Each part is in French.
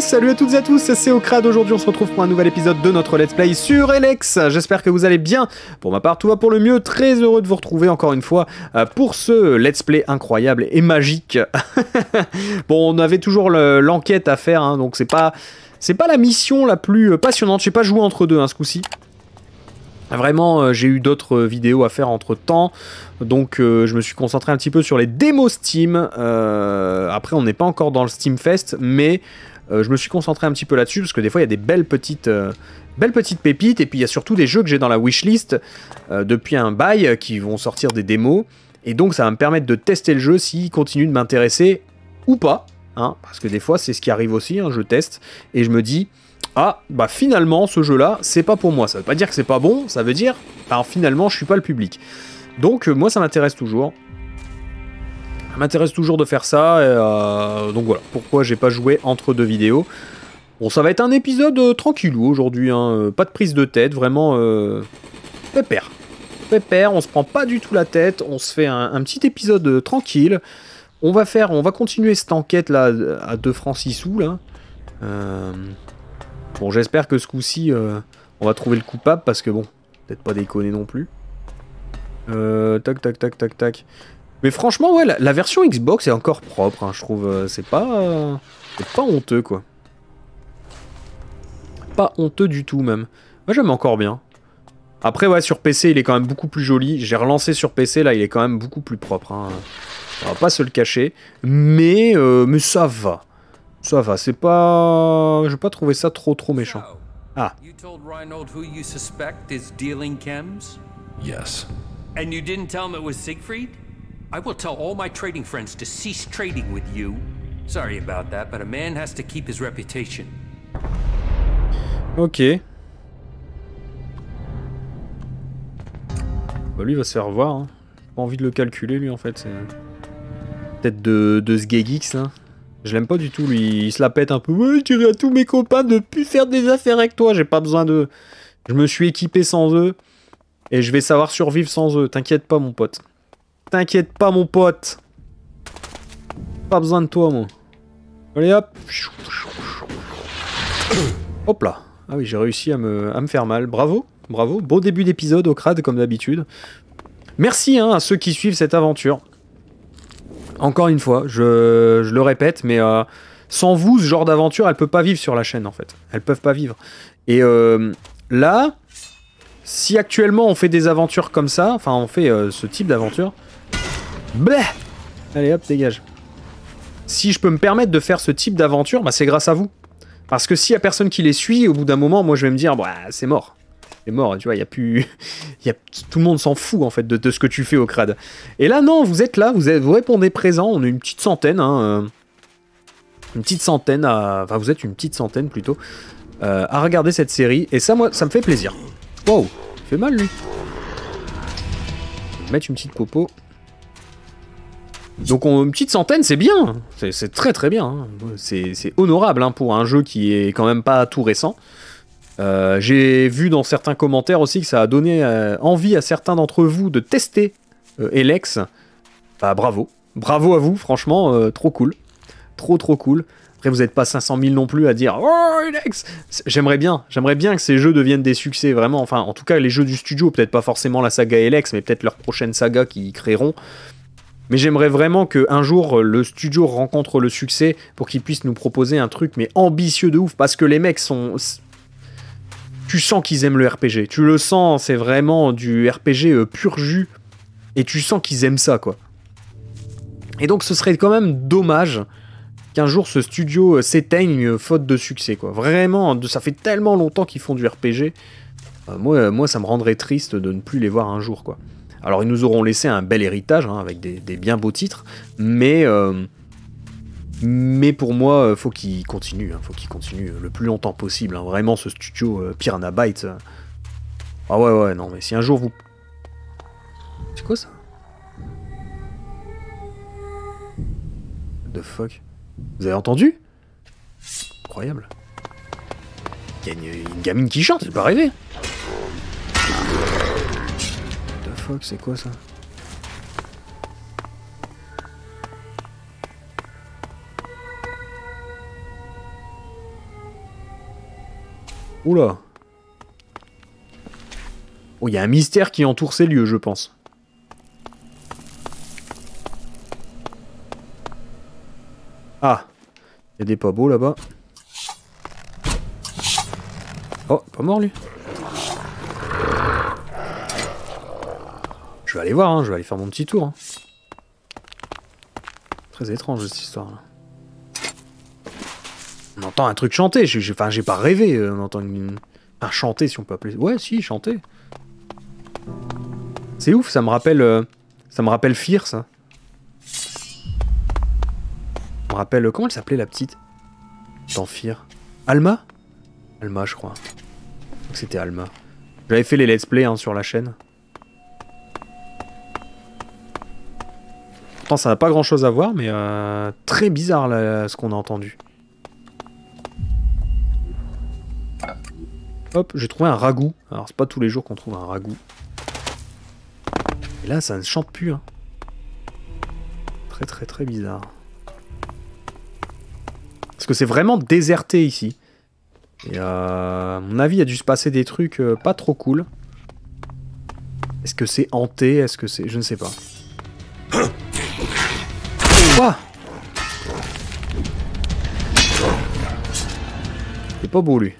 Salut à toutes et à tous, c'est Ocrad. Aujourd'hui, on se retrouve pour un nouvel épisode de notre Let's Play sur Elex. J'espère que vous allez bien. Pour ma part, tout va pour le mieux. Très heureux de vous retrouver encore une fois euh, pour ce Let's Play incroyable et magique. bon, on avait toujours l'enquête à faire, hein, donc c'est pas. C'est pas la mission la plus passionnante. J'ai pas joué entre deux hein, ce coup-ci. Vraiment, euh, j'ai eu d'autres vidéos à faire entre temps, donc euh, je me suis concentré un petit peu sur les démos Steam. Euh, après, on n'est pas encore dans le Steam Fest, mais je me suis concentré un petit peu là-dessus parce que des fois, il y a des belles petites, petites pépites, et puis il y a surtout des jeux que j'ai dans la wishlist depuis un bail qui vont sortir des démos, et donc ça va me permettre de tester le jeu s'il continue de m'intéresser ou pas, hein, parce que des fois, c'est ce qui arrive aussi, hein, je teste et je me dis ah, bah finalement, ce jeu-là, c'est pas pour moi. Ça veut pas dire que c'est pas bon, ça veut dire, alors finalement, je suis pas le public. Donc, euh, moi, ça m'intéresse toujours. M'intéresse toujours de faire ça, euh, donc voilà, pourquoi j'ai pas joué entre deux vidéos. Bon, ça va être un épisode euh, tranquillou aujourd'hui, hein, pas de prise de tête, vraiment pépère. Pépère, on se prend pas du tout la tête, on se fait un, petit épisode tranquille. On va faire, on va continuer cette enquête là à 2 francs 6 sous là. Bon, j'espère que ce coup-ci, euh, on va trouver le coupable, parce que bon, peut-être pas déconner non plus. Euh, tac, tac, tac, tac, tac. Mais franchement, ouais, la, version Xbox est encore propre, hein, je trouve. Euh, c'est pas... c'est pas honteux, quoi. Pas honteux du tout, même. Moi, j'aime encore bien. Après, ouais, sur PC, il est quand même beaucoup plus joli. J'ai relancé sur PC, là, il est quand même beaucoup plus propre. Hein. On va pas se le cacher. Mais, mais ça va. Ça va, c'est pas... Je vais pas trouver ça trop trop méchant. Ah. You told Reinhold who you suspect is dealing chems? Yes. And you didn't tell him it was Siegfried? I will tell all my trading friends to cease trading with you. Sorry about that, but a man has to keep his reputation. Ok. Bah lui va se faire voir. Hein. Pas envie de le calculer lui en fait. C'est peut-être de, de ce Gegix là. Je l'aime pas du tout, lui. Il se la pète un peu. Ouais, je dirais à tous mes copains de plus faire des affaires avec toi. J'ai pas besoin de. Je me suis équipé sans eux. Et je vais savoir survivre sans eux. T'inquiète pas, mon pote. T'inquiète pas, mon pote. Pas besoin de toi, moi. Allez, hop. Hop là. Ah oui, j'ai réussi à me, à me faire mal. Bravo. Bravo. Beau début d'épisode au crade, comme d'habitude. Merci hein, à ceux qui suivent cette aventure. Encore une fois, je, le répète, mais euh, sans vous, ce genre d'aventure, elle peut pas vivre sur la chaîne en fait. Elles peuvent pas vivre. Et euh, là, si actuellement on fait des aventures comme ça, enfin on fait euh, ce type d'aventure, bleh Allez hop, dégage. Si je peux me permettre de faire ce type d'aventure, bah, c'est grâce à vous. Parce que s'il y a personne qui les suit, au bout d'un moment, moi je vais me dire, bah, c'est mort est mort, tu vois, il y a plus... Y a... Tout le monde s'en fout, en fait, de, ce que tu fais au crade. Et là, non, vous êtes là, vous, êtes, vous répondez présent, on est une petite centaine, hein, euh, une petite centaine, à... enfin, vous êtes une petite centaine, plutôt, euh, à regarder cette série, et ça, moi, ça me fait plaisir. Wow, il fait mal, lui. Mettre une petite popo. Donc une petite centaine, c'est bien, c'est très très bien, hein. c'est honorable hein, pour un jeu qui est quand même pas tout récent. Euh, j'ai vu dans certains commentaires aussi que ça a donné euh, envie à certains d'entre vous de tester euh, Elex. Bah bravo, bravo à vous, franchement, trop cool. Trop trop cool. Après vous n'êtes pas 500 000 non plus à dire Oh Elex J'aimerais bien, j'aimerais bien que ces jeux deviennent des succès, vraiment. Enfin, en tout cas, les jeux du studio, peut-être pas forcément la saga Elex, mais peut-être leur prochaine saga qu'ils créeront. Mais j'aimerais vraiment qu'un jour le studio rencontre le succès pour qu'ils puissent nous proposer un truc mais ambitieux de ouf parce que les mecs sont tu sens qu'ils aiment le RPG. Tu le sens, c'est vraiment du RPG euh, pur jus. Et tu sens qu'ils aiment ça, quoi. Et donc ce serait quand même dommage qu'un jour ce studio euh, s'éteigne euh, faute de succès, quoi. Vraiment, ça fait tellement longtemps qu'ils font du RPG. moi, moi, ça me rendrait triste de ne plus les voir un jour, quoi. Alors ils nous auront laissé un bel héritage, hein, avec des, bien beaux titres, mais... Mais pour moi, euh, faut qu'il continue, hein, faut qu'il continue le plus longtemps possible. Hein. Vraiment, ce studio euh, Piranha. Euh. Ah ouais, ouais, non, mais si un jour vous... C'est quoi ça The fuck Vous avez entendu Incroyable. Il y a une, gamine qui chante, c'est pas rêver. C'est quoi ça Oula. Oh, y a un mystère qui entoure ces lieux, je pense. Ah. Il y a des pas beaux là-bas. Oh, pas mort lui. Je vais aller voir, hein, je vais aller faire mon petit tour. hein. Très étrange cette histoire là. On entend un truc chanter, enfin j'ai pas rêvé, euh, on entend une... un chanter si on peut appeler. Ouais si, chanter. C'est ouf, ça me rappelle. euh, ça me rappelle Fear ça. Ça me rappelle. Comment elle s'appelait la petite? Dans Fear Alma? Alma je crois. C'était Alma. J'avais fait les let's play hein, sur la chaîne. Pourtant ça n'a pas grand chose à voir, mais euh, très bizarre ce qu'on a entendu. Hop, j'ai trouvé un ragoût. Alors c'est pas tous les jours qu'on trouve un ragoût. Et là ça ne chante plus. hein. Très très très bizarre. Parce que c'est vraiment déserté ici. Et euh, à mon avis, il a dû se passer des trucs euh, pas trop cool. Est-ce que c'est hanté? Est-ce que c'est... Je ne sais pas. Pas beau, lui.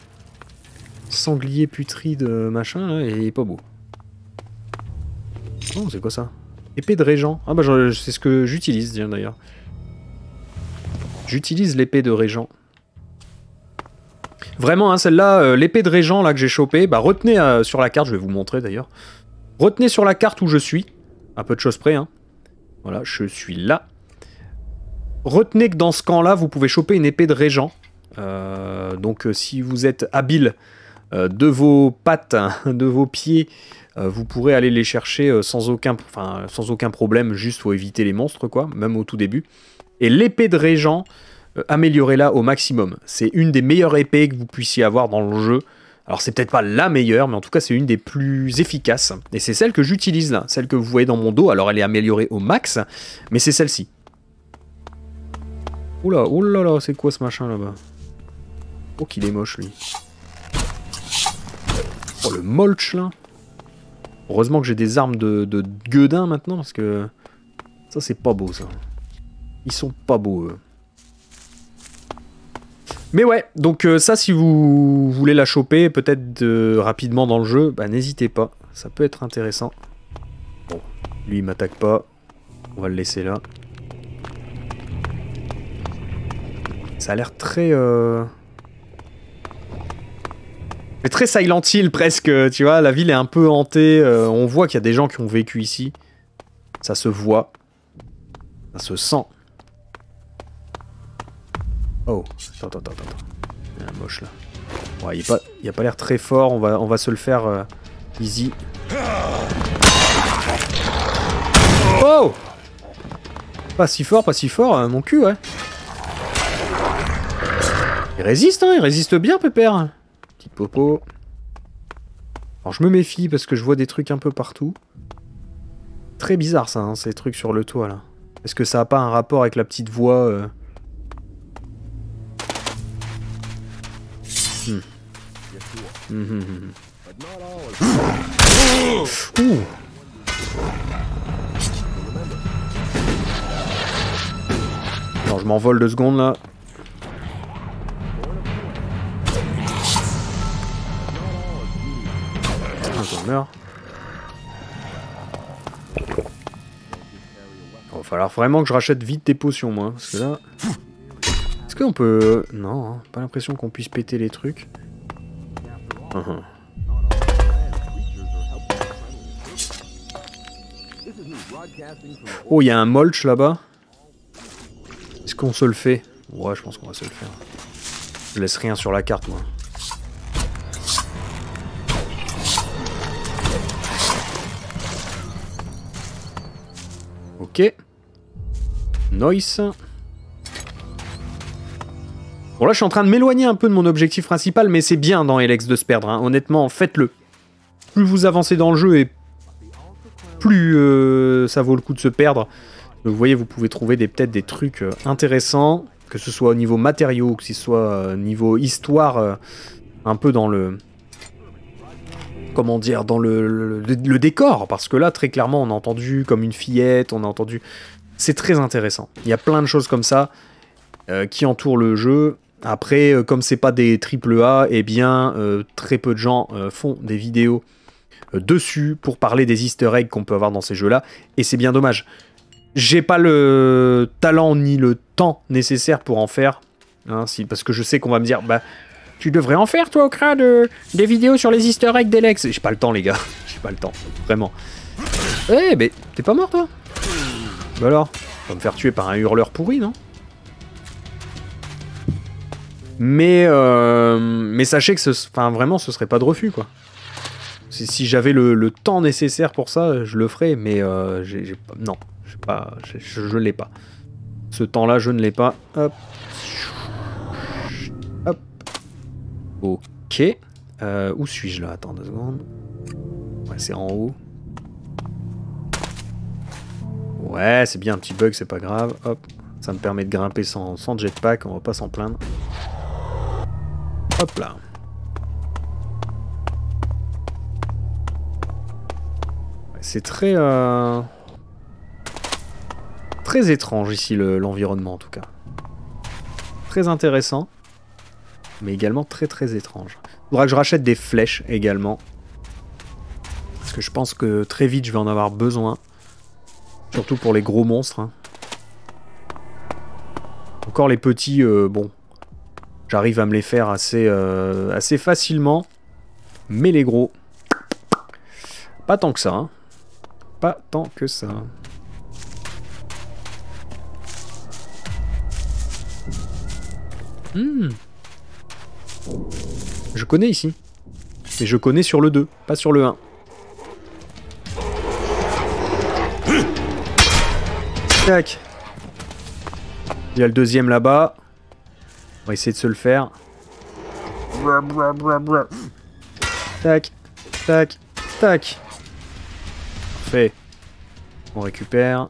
Sanglier putride euh, machin, là, et il pas beau. Oh, c'est quoi ça? Épée de régent. Ah bah c'est ce que j'utilise, d'ailleurs. J'utilise l'épée de régent. Vraiment, hein, celle-là, euh, l'épée de régent là que j'ai chopée, bah retenez euh, sur la carte, je vais vous montrer d'ailleurs. Retenez sur la carte où je suis, un peu de choses près. Hein. Voilà, je suis là. Retenez que dans ce camp-là, vous pouvez choper une épée de régent. Euh, donc euh, si vous êtes habile euh, de vos pattes, hein, de vos pieds, vous pourrez aller les chercher sans, aucun, problème, juste faut éviter les monstres, quoi, même au tout début. Et l'épée de régent, améliorez-la au maximum. C'est une des meilleures épées que vous puissiez avoir dans le jeu. Alors c'est peut-être pas la meilleure, mais en tout cas c'est une des plus efficaces. Et c'est celle que j'utilise là, celle que vous voyez dans mon dos. Alors elle est améliorée au max, mais c'est celle-ci. Oula, oula là, c'est quoi ce machin là-bas? Oh qu'il est moche lui. Oh le molch là. Heureusement que j'ai des armes de, de gueudin maintenant, parce que ça c'est pas beau ça. Ils sont pas beaux eux. Mais ouais, donc euh, ça si vous voulez la choper peut-être euh, rapidement dans le jeu, bah n'hésitez pas, ça peut être intéressant. Bon, lui il m'attaque pas, on va le laisser là. Ça a l'air très... Euh... mais très Silent Hill presque, tu vois, la ville est un peu hantée, euh, on voit qu'il y a des gens qui ont vécu ici. Ça se voit. Ça se sent. Oh, attends, attends, attends, attends. Il y a un moche là. Ouais, il il a pas l'air très fort, on va, on va se le faire euh, easy. Oh Pas si fort, pas si fort, euh, mon cul, ouais. Il résiste, hein, il résiste bien, Pépère. Popo. Alors je me méfie parce que je vois des trucs un peu partout. Très bizarre ça, hein, ces trucs sur le toit là. Est-ce que ça a pas un rapport avec la petite voix euh Hmm. Ouh. Alors je m'envole deux secondes là. J'en meurs. Il va falloir vraiment que je rachète vite des potions moi, parce que là... Est-ce qu'on peut... Non, hein, pas l'impression qu'on puisse péter les trucs. Oh, il y a un mulch là-bas. Est-ce qu'on se le fait? Ouais, je pense qu'on va se le faire. Je laisse rien sur la carte, moi. Ok. Noise. Bon là je suis en train de m'éloigner un peu de mon objectif principal, mais c'est bien dans Elex de se perdre, hein. honnêtement, faites-le. Plus vous avancez dans le jeu et plus euh, ça vaut le coup de se perdre. Vous voyez, vous pouvez trouver peut-être des trucs euh, intéressants, que ce soit au niveau matériaux, que ce soit au niveau histoire. euh, un peu dans le... Comment dire Dans le, décor, parce que là, très clairement, on a entendu comme une fillette, on a entendu... C'est très intéressant. Il y a plein de choses comme ça euh, qui entourent le jeu. Après, euh, comme c'est pas des triple A, eh bien, euh, très peu de gens font des vidéos dessus pour parler des easter eggs qu'on peut avoir dans ces jeux-là, et c'est bien dommage. J'ai pas le talent ni le temps nécessaire pour en faire, hein, parce que je sais qu'on va me dire, bah, tu devrais en faire, toi, au crâne, euh, des vidéos sur les easter eggs d'Elex. J'ai pas le temps, les gars. J'ai pas le temps. Vraiment. Eh, mais t'es pas mort, toi? Bah alors On va me faire tuer par un hurleur pourri, non? Mais, euh, mais sachez que ce, enfin, vraiment, ce serait pas de refus, quoi. Si, j'avais le, temps nécessaire pour ça, je le ferais, mais euh, j'ai, non, pas, je, je l'ai pas. Ce temps-là, je ne l'ai pas. Hop. Ok. Euh, où suis-je là? Attends deux secondes. Ouais, c'est en haut. Ouais, c'est bien un petit bug, c'est pas grave. Hop. Ça me permet de grimper sans, jetpack, on va pas s'en plaindre. Hop là. C'est très... Euh, très étrange ici l'environnement en tout cas. Très intéressant mais également très très étrange. Faudra que je rachète des flèches également. Parce que je pense que très vite je vais en avoir besoin. Surtout pour les gros monstres. Hein. Encore les petits, euh, bon. J'arrive à me les faire assez, euh, assez facilement. Mais les gros, pas tant que ça. Hein. Pas tant que ça. Hmm. Je connais ici. Et je connais sur le 2, pas sur le 1. Tac. Il y a le deuxième là-bas. On va essayer de se le faire. Tac, tac, tac. Parfait. On récupère.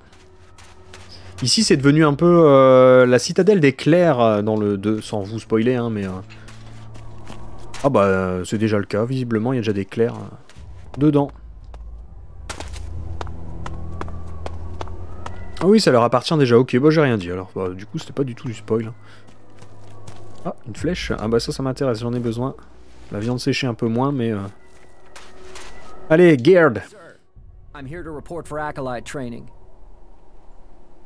Ici, c'est devenu un peu euh, la citadelle des clairs euh, dans le 2, sans vous spoiler, hein, mais... Euh, ah bah c'est déjà le cas, visiblement il y a déjà des clairs euh, dedans. Ah oui, ça leur appartient déjà, ok, bah j'ai rien dit alors, bah, du coup c'était pas du tout du spoil. Hein. Ah, une flèche, ah bah ça ça m'intéresse, j'en ai besoin. La viande séchée un peu moins, mais... Euh... Allez, Gerd I'm here to report for acolyte training.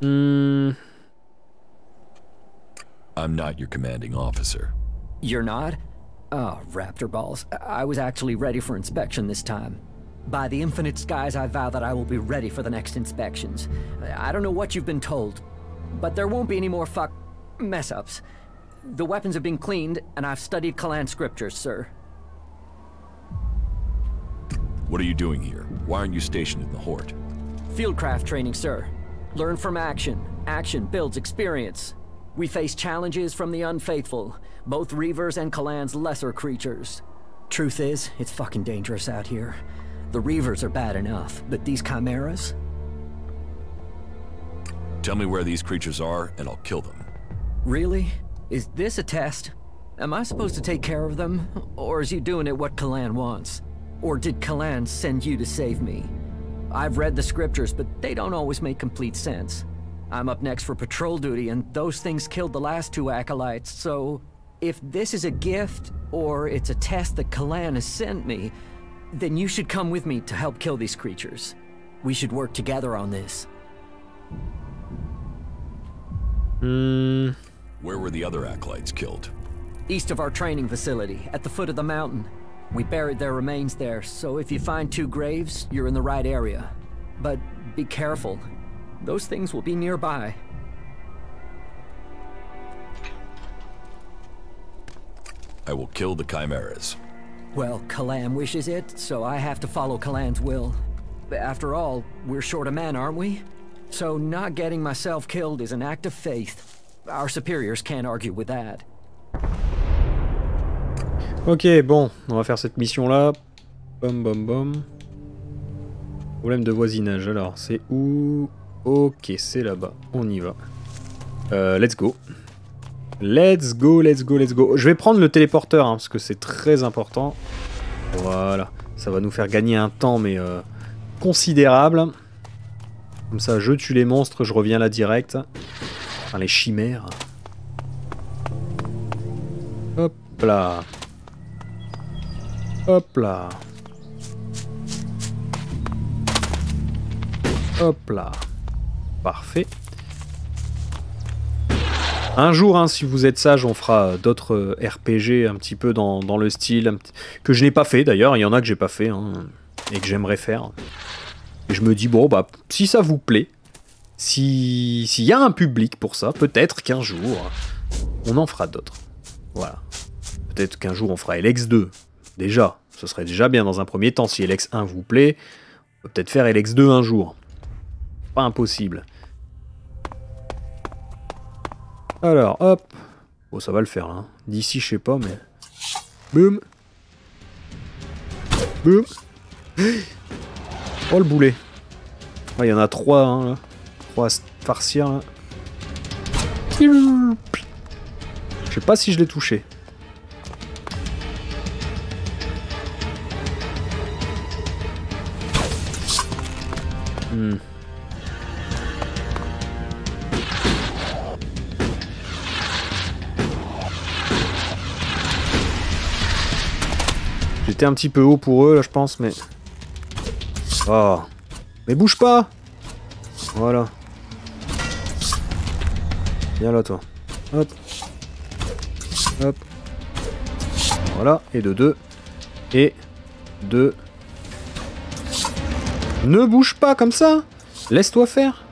Hmm... I'm not your commanding officer. You're not? Oh, raptor balls. I was actually ready for inspection this time. By the infinite skies, I vow that I will be ready for the next inspections. I don't know what you've been told, but there won't be any more fuck... mess-ups. The weapons have been cleaned, and I've studied Kalan scriptures, sir. What are you doing here? Why aren't you stationed in the Hort? Fieldcraft training, sir. Learn from action. Action builds experience. We face challenges from the unfaithful, both Reavers and Kalan's lesser creatures. Truth is, it's fucking dangerous out here. The Reavers are bad enough, but these Chimeras? Tell me where these creatures are, and I'll kill them. Really? Is this a test? Am I supposed to take care of them? Or is you doing it what Kalan wants? Or did Kalan send you to save me? I've read the scriptures, but they don't always make complete sense. I'm up next for patrol duty, and those things killed the last two acolytes, so... If this is a gift, or it's a test that Kalan has sent me, then you should come with me to help kill these creatures. We should work together on this. Hmm... Where were the other acolytes killed? East of our training facility, at the foot of the mountain. We buried their remains there, so if you find two graves, you're in the right area. But be careful. Those things will be nearby. I will kill the Chimeras. Well, Kalan wishes it, so I have to follow Kalan's will. After all, we're short of men, aren't we? So not getting myself killed is an act of faith. Our superiors can't argue with that. Ok, bon, on va faire cette mission-là. Bom, bom, bom. Problème de voisinage, alors, c'est où? Ok, c'est là-bas. On y va. Euh, let's go. Let's go, let's go, let's go. Je vais prendre le téléporteur, hein, parce que c'est très important. Voilà. Ça va nous faire gagner un temps, mais euh, considérable. Comme ça, je tue les monstres, je reviens là direct. Enfin, les chimères. Hop là. Hop là. Hop là. Parfait. Un jour, hein, si vous êtes sage, on fera d'autres euh, RPG un petit peu dans, le style que je n'ai pas fait d'ailleurs. Il y en a que j'ai pas fait hein, et que j'aimerais faire. Et je me dis bon bah si ça vous plaît, si s'il y a un public pour ça, peut-être qu'un jour on en fera d'autres. Voilà. Peut-être qu'un jour on fera LX2. Déjà, ce serait déjà bien dans un premier temps si LX1 vous plaît. Peut-être faire LX2 un jour. Pas impossible. Alors, hop. Bon, ça va le faire. Hein. D'ici, je sais pas, mais... Boum. Boum. Oh, le boulet. Il y en a trois, hein, là. Trois à farcir, là. Je sais pas si je l'ai touché. Hmm. Un petit peu haut pour eux, là, je pense, mais... Oh. Mais bouge pas Voilà. Viens là, toi. Hop. Hop. Voilà. Et de deux. Et de... Ne bouge pas comme ça Laisse-toi faire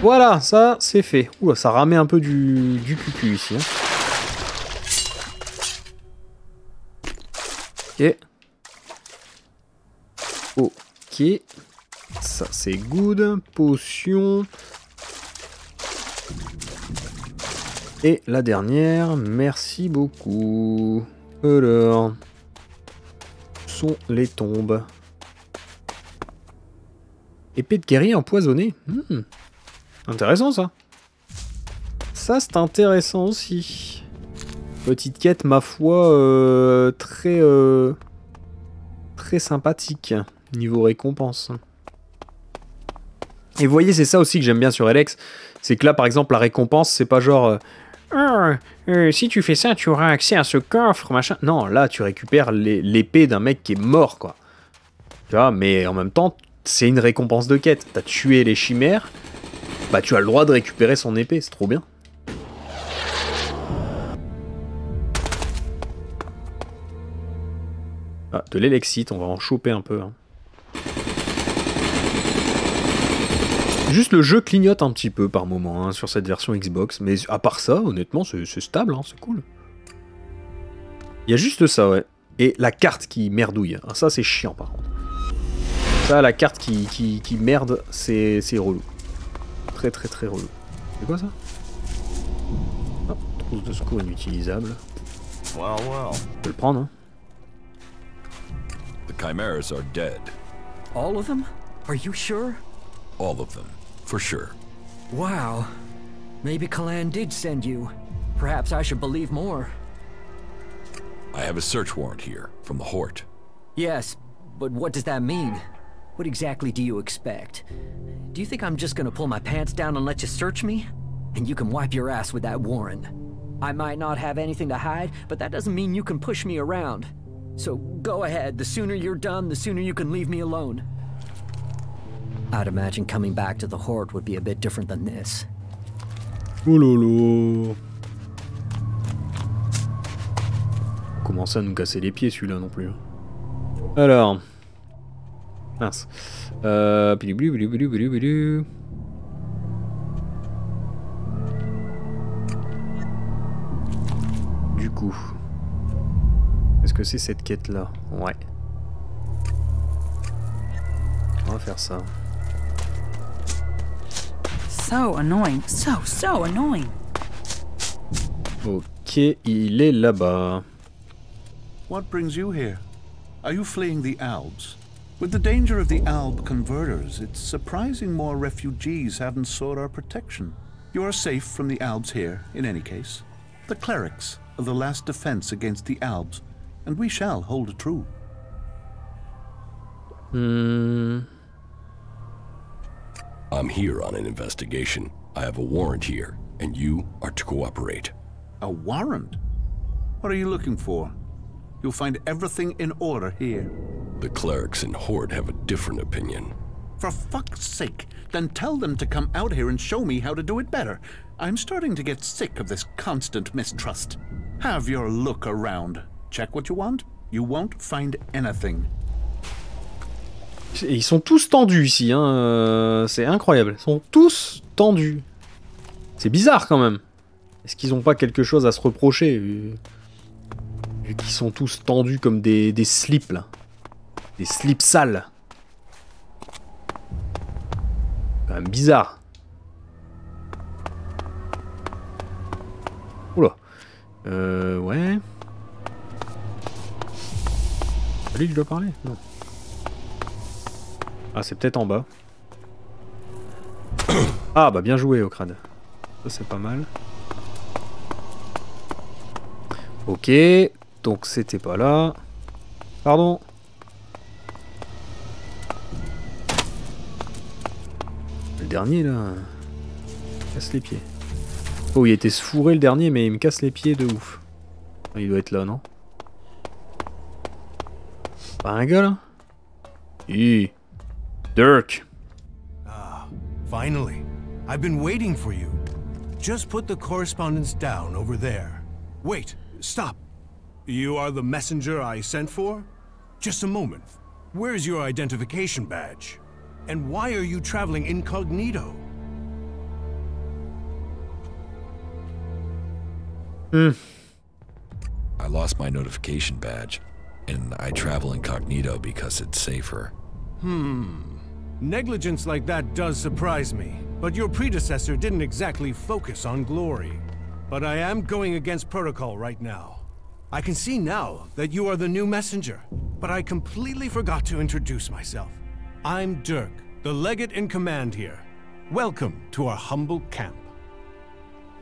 Voilà, ça, c'est fait. Ouh, ça ramait un peu du, du cucu ici. Hein. Ok. Ok. Ça, c'est good. Potion. Et la dernière, merci beaucoup. Alors, sont les tombes? Épée de guerrier empoisonnée. Hmm. Intéressant ça. Ça c'est intéressant aussi. Petite quête, ma foi, euh, très, euh, très sympathique niveau récompense. Et vous voyez, c'est ça aussi que j'aime bien sur Alex, c'est que là, par exemple, la récompense, c'est pas genre, euh, ah, si tu fais ça, tu auras accès à ce coffre, machin. Non, là, tu récupères l'épée d'un mec qui est mort, quoi. Tu vois, mais en même temps, c'est une récompense de quête. T'as tué les chimères, bah tu as le droit de récupérer son épée, c'est trop bien. Ah, de l'élexite, on va en choper un peu. Hein. Juste le jeu clignote un petit peu par moment hein, sur cette version Xbox, mais à part ça, honnêtement, c'est stable, hein, c'est cool. Il y a juste ça, ouais. Et la carte qui merdouille. Ah, ça, c'est chiant, par contre. Ça, la carte qui, qui, merde, c'est relou. Très, très, très relou. C'est quoi ça? Oh, trousse de secours inutilisable. Well, well. Je peux le prendre, hein. Chimeras are dead. All of them? Are you sure? All of them, for sure. Wow. Maybe Kalan did send you. Perhaps I should believe more. I have a search warrant here, from the Hort. Yes, but what does that mean? What exactly do you expect? Do you think I'm just gonna pull my pants down and let you search me? And you can wipe your ass with that warrant. I might not have anything to hide, but that doesn't mean you can push me around. So go ahead. The sooner you're done, the sooner you can leave me alone. I'd imagine coming back to the Horde would be a bit different than this. Oh lolo. Commence à nous casser les pieds celui-là non plus. Alors. Mince. Euh... Du coup que c'est cette quête-là Ouais. On va faire ça. So annoying, so, so annoying. Ok, il est là-bas. What brings you here? Are you fleeing the Alps? With the danger of the Alb converters, it's surprising more refugees haven't sought our protection. You are safe from the Albs here, in any case. The clerics are the last defense against the Albs, and we shall hold true. Hmm. I'm here on an investigation. I have a warrant here, and you are to cooperate. A warrant? What are you looking for? You'll find everything in order here. The clerics in Horde have a different opinion. For fuck's sake, then tell them to come out here and show me how to do it better. I'm starting to get sick of this constant mistrust. Have your look around. Check what you want. You won't find anything. Ils sont tous tendus ici, hein. euh, c'est incroyable. Ils sont tous tendus. C'est bizarre quand même. Est-ce qu'ils ont pas quelque chose à se reprocher vu, vu qu'ils sont tous tendus comme des, des slips là? Des slips sales. Quand même bizarre. Oula. Euh, ouais. Lui que je dois parler Non. Ah, c'est peut-être en bas. Ah, bah bien joué, Ocrad. Ça, c'est pas mal. Ok, donc c'était pas là. Pardon. Le dernier, là... Casse les pieds. Oh, il était se fourrer le dernier, mais il me casse les pieds de ouf. Ah, Il doit être là, non? Pas un gars, là Hi. Dirk. Finally. I've been waiting for you. Just put the correspondence down over there. Wait, stop. You are the messenger I sent for? Just a moment. Where's your identification badge? And why are you traveling incognito? Hmm. I lost my notification badge, and I travel incognito because it's safer. Hmm. Negligence like that does surprise me, but your predecessor didn't exactly focus on glory. But I am going against protocol right now. I can see now that you are the new messenger, but I completely forgot to introduce myself. I'm Dirk, the legate in command here. Welcome to our humble camp.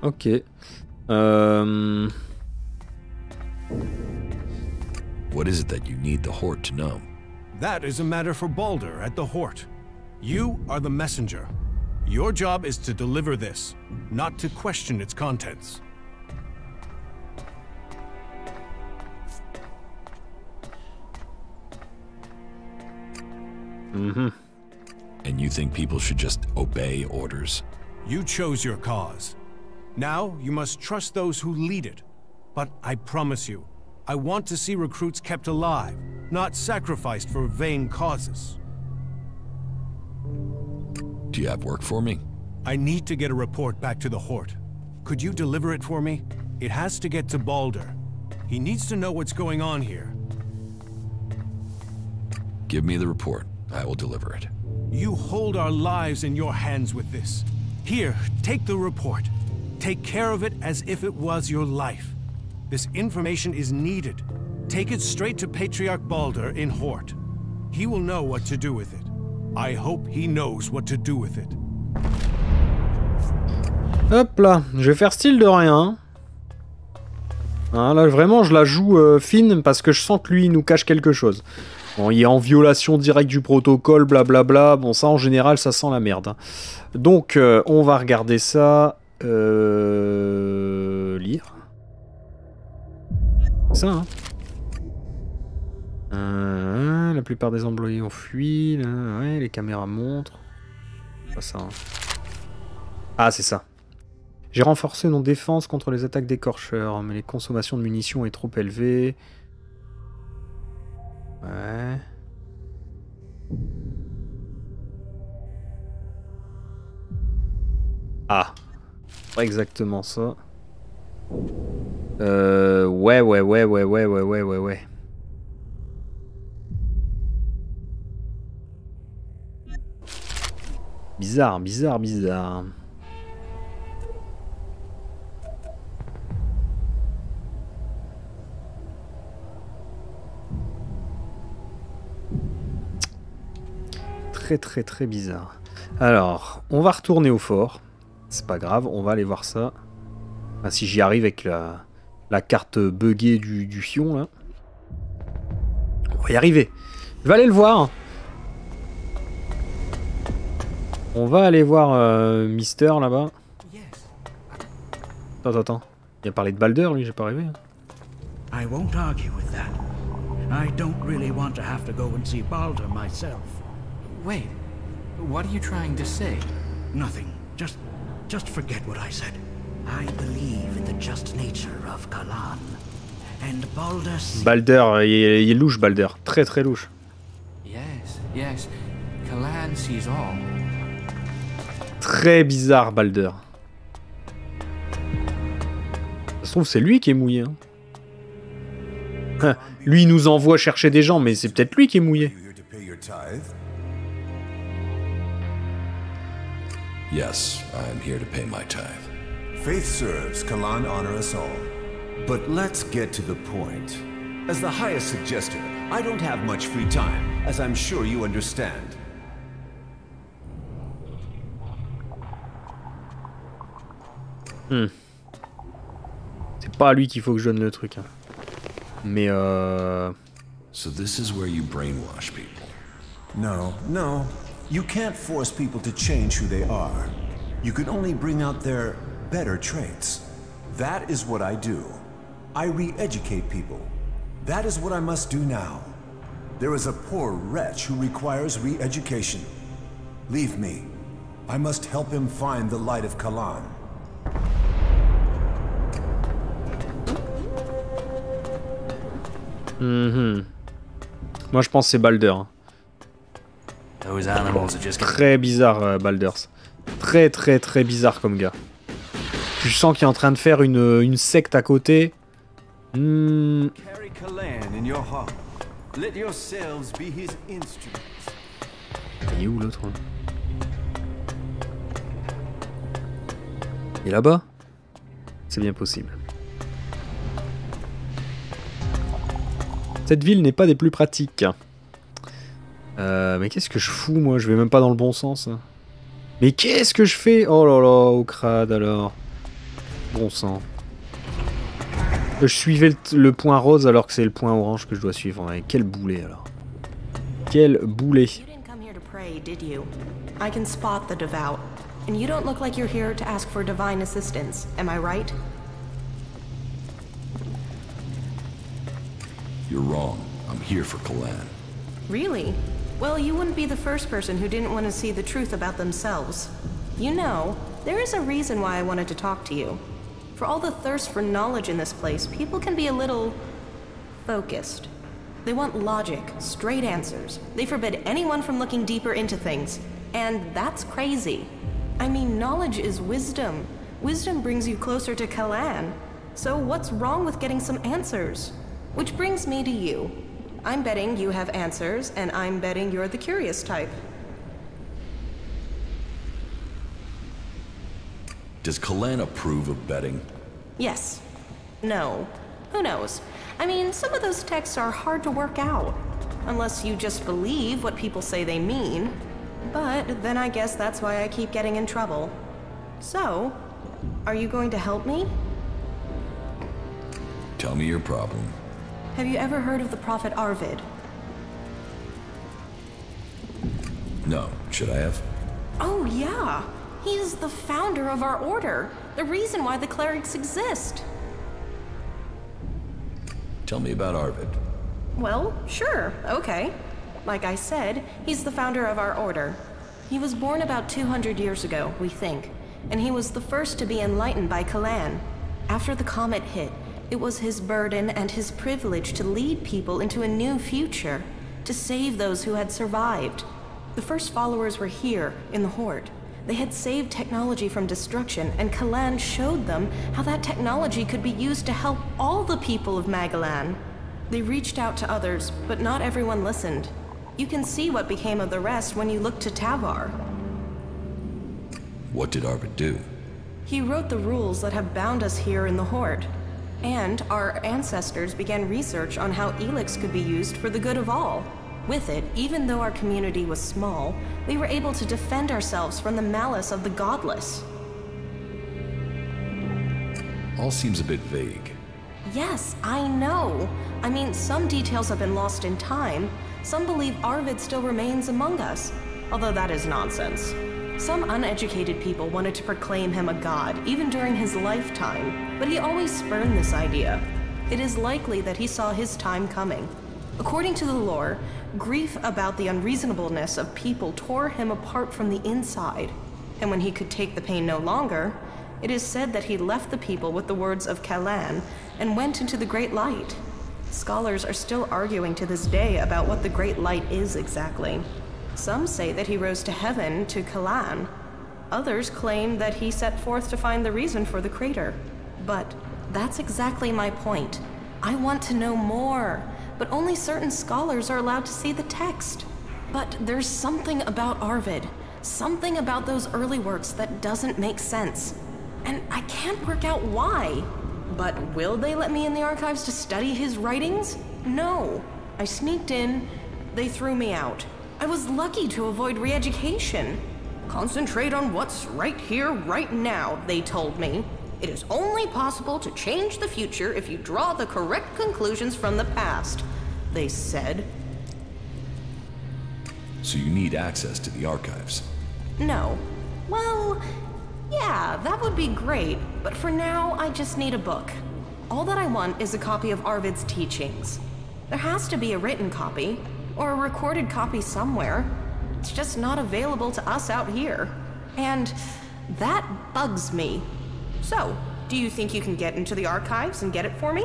Ok. Euh... What is it that you need the Horde to know? That is a matter for Balder at the Hort. You are the messenger. Your job is to deliver this, not to question its contents. Mm-hmm. And you think people should just obey orders? You chose your cause. Now you must trust those who lead it. But I promise you, I want to see recruits kept alive, not sacrificed for vain causes. Do you have work for me? I need to get a report back to the Hort. Could you deliver it for me? It has to get to Balder. He needs to know what's going on here. Give me the report. I will deliver it. You hold our lives in your hands with this. Here, take the report. Take care of it as if it was your life. This information is needed. Take it straight to Patriarch Balder in Hort. He will know what to do with it. I hope he knows what to do with it. Hop là, je vais faire style de rien. Hein, là, vraiment, je la joue euh, fine parce que je sens que lui, il nous cache quelque chose. Bon, il est en violation directe du protocole, blablabla. Bon, ça, en général, ça sent la merde. Donc, euh, on va regarder ça. Euh... Lire. Ça, hein. Euh, la plupart des employés ont fui. ouais, les caméras montrent. Pas ça. hein. Ah, c'est ça. J'ai renforcé nos défenses contre les attaques d'écorcheurs, mais les consommations de munitions est trop élevées. Ouais. Ah. Pas exactement ça. Euh, ouais, ouais, ouais, ouais, ouais, ouais, ouais, ouais, ouais. Bizarre, bizarre, bizarre. Très très très bizarre. Alors, on va retourner au fort. C'est pas grave, on va aller voir ça. Enfin, si j'y arrive avec la, la carte buggée du, du fion, là. On va y arriver. Je vais aller le voir. On va aller voir euh, Mister là-bas. Attends, attends. Il a parlé de Balder, lui, j'ai pas rêvé. hein. I won't argue with that. I don't really want to have to go and see Balder myself. Wait, what are you trying to say? Nothing. Just just forget what I said. I believe in the just nature of Kalan. And Balder sees Balder, euh, il est, il est louche, Balder. Très très louche. Yes, yes. Kalan sees all. Très bizarre, Balder. Ça se trouve, c'est lui qui est mouillé. hein. Hein, lui, il nous envoie chercher des gens, mais c'est peut-être lui qui est mouillé. Yes, I am here to pay my tithe. Faith serves, Kalan honor us all. But let's get to the point. As the highest suggester, I don't have much free time, as I'm sure you understand. Hmm. C'est pas à lui qu'il faut que je donne le truc. hein. Mais euh... So this is where you brainwash people. No, no. You can't force people to change who they are. You can only bring out their better traits. That is what I do. I re-educate people. That is what I must do now. There is a poor wretch who requires re-education. Leave me. I must help him find the light of Kalan. Hmm. Moi, je pense c'est Balder. hein. those animals are just getting Très bizarre, euh, Balders. Très très très bizarre comme gars. Tu sens qu'il est en train de faire une, une secte à côté. Hmm. Il est où l'autre là Il est là-bas? C'est bien possible. Cette ville n'est pas des plus pratiques. Euh, mais qu'est-ce que je fous moi? Je vais même pas dans le bon sens. hein. Mais qu'est-ce que je fais? Oh là là, au crade alors. Bon sang. Je suivais le, le point rose alors que c'est le point orange que je dois suivre. Ouais, quel boulet alors. Quel boulet. You didn't come here to pray, did you? I can spot the devout. And you don't look like you're here to ask for divine assistance, am I right? You're wrong. I'm here for Kalan. Really? Well, you wouldn't be the first person who didn't want to see the truth about themselves. You know, there is a reason why I wanted to talk to you. For all the thirst for knowledge in this place, people can be a little focused. They want logic, straight answers. They forbid anyone from looking deeper into things. And that's crazy. I mean, knowledge is wisdom. Wisdom brings you closer to Kalan. So what's wrong with getting some answers? Which brings me to you. I'm betting you have answers, and I'm betting you're the curious type. Does Kalan approve of betting? Yes. No. Who knows? I mean, some of those texts are hard to work out. Unless you just believe what people say they mean. But then I guess that's why I keep getting in trouble. So, are you going to help me? Tell me your problem. Have you ever heard of the prophet Arvid? No. Should I have? Oh, yeah. He's the founder of our order. The reason why the clerics exist. Tell me about Arvid. Well, sure, okay. Like I said, he's the founder of our order. He was born about 200 years ago, we think, and he was the first to be enlightened by Kalan. After the comet hit, it was his burden and his privilege to lead people into a new future, to save those who had survived. The first followers were here, in the Horde. They had saved technology from destruction, and Kalan showed them how that technology could be used to help all the people of Magalan. They reached out to others, but not everyone listened. You can see what became of the rest when you look to Tavar. What did Arvid do? He wrote the rules that have bound us here in the Horde. And our ancestors began research on how Elix could be used for the good of all. With it, even though our community was small, we were able to defend ourselves from the malice of the godless. All seems a bit vague. Yes, I know. I mean, some details have been lost in time. Some believe Arvid still remains among us, although that is nonsense. Some uneducated people wanted to proclaim him a god, even during his lifetime, but he always spurned this idea. It is likely that he saw his time coming. According to the lore, grief about the unreasonableness of people tore him apart from the inside, and when he could take the pain no longer, it is said that he left the people with the words of Kalan and went into the Great Light. Scholars are still arguing to this day about what the Great Light is exactly. Some say that he rose to heaven to Kalan. Others claim that he set forth to find the reason for the crater. But that's exactly my point. I want to know more, but only certain scholars are allowed to see the text. But there's something about Arvid, something about those early works that doesn't make sense. And I can't work out why. But will they let me in the archives to study his writings? No. I sneaked in, they threw me out. I was lucky to avoid re education. Concentrate on what's right here, right now, they told me. It is only possible to change the future if you draw the correct conclusions from the past, they said. So you need access to the archives. No. Well, yeah, that would be great, but for now, I just need a book. All that I want is a copy of Arvid's teachings. There has to be a written copy, or a recorded copy somewhere. It's just not available to us out here. And that bugs me. So, do you think you can get into the archives and get it for me?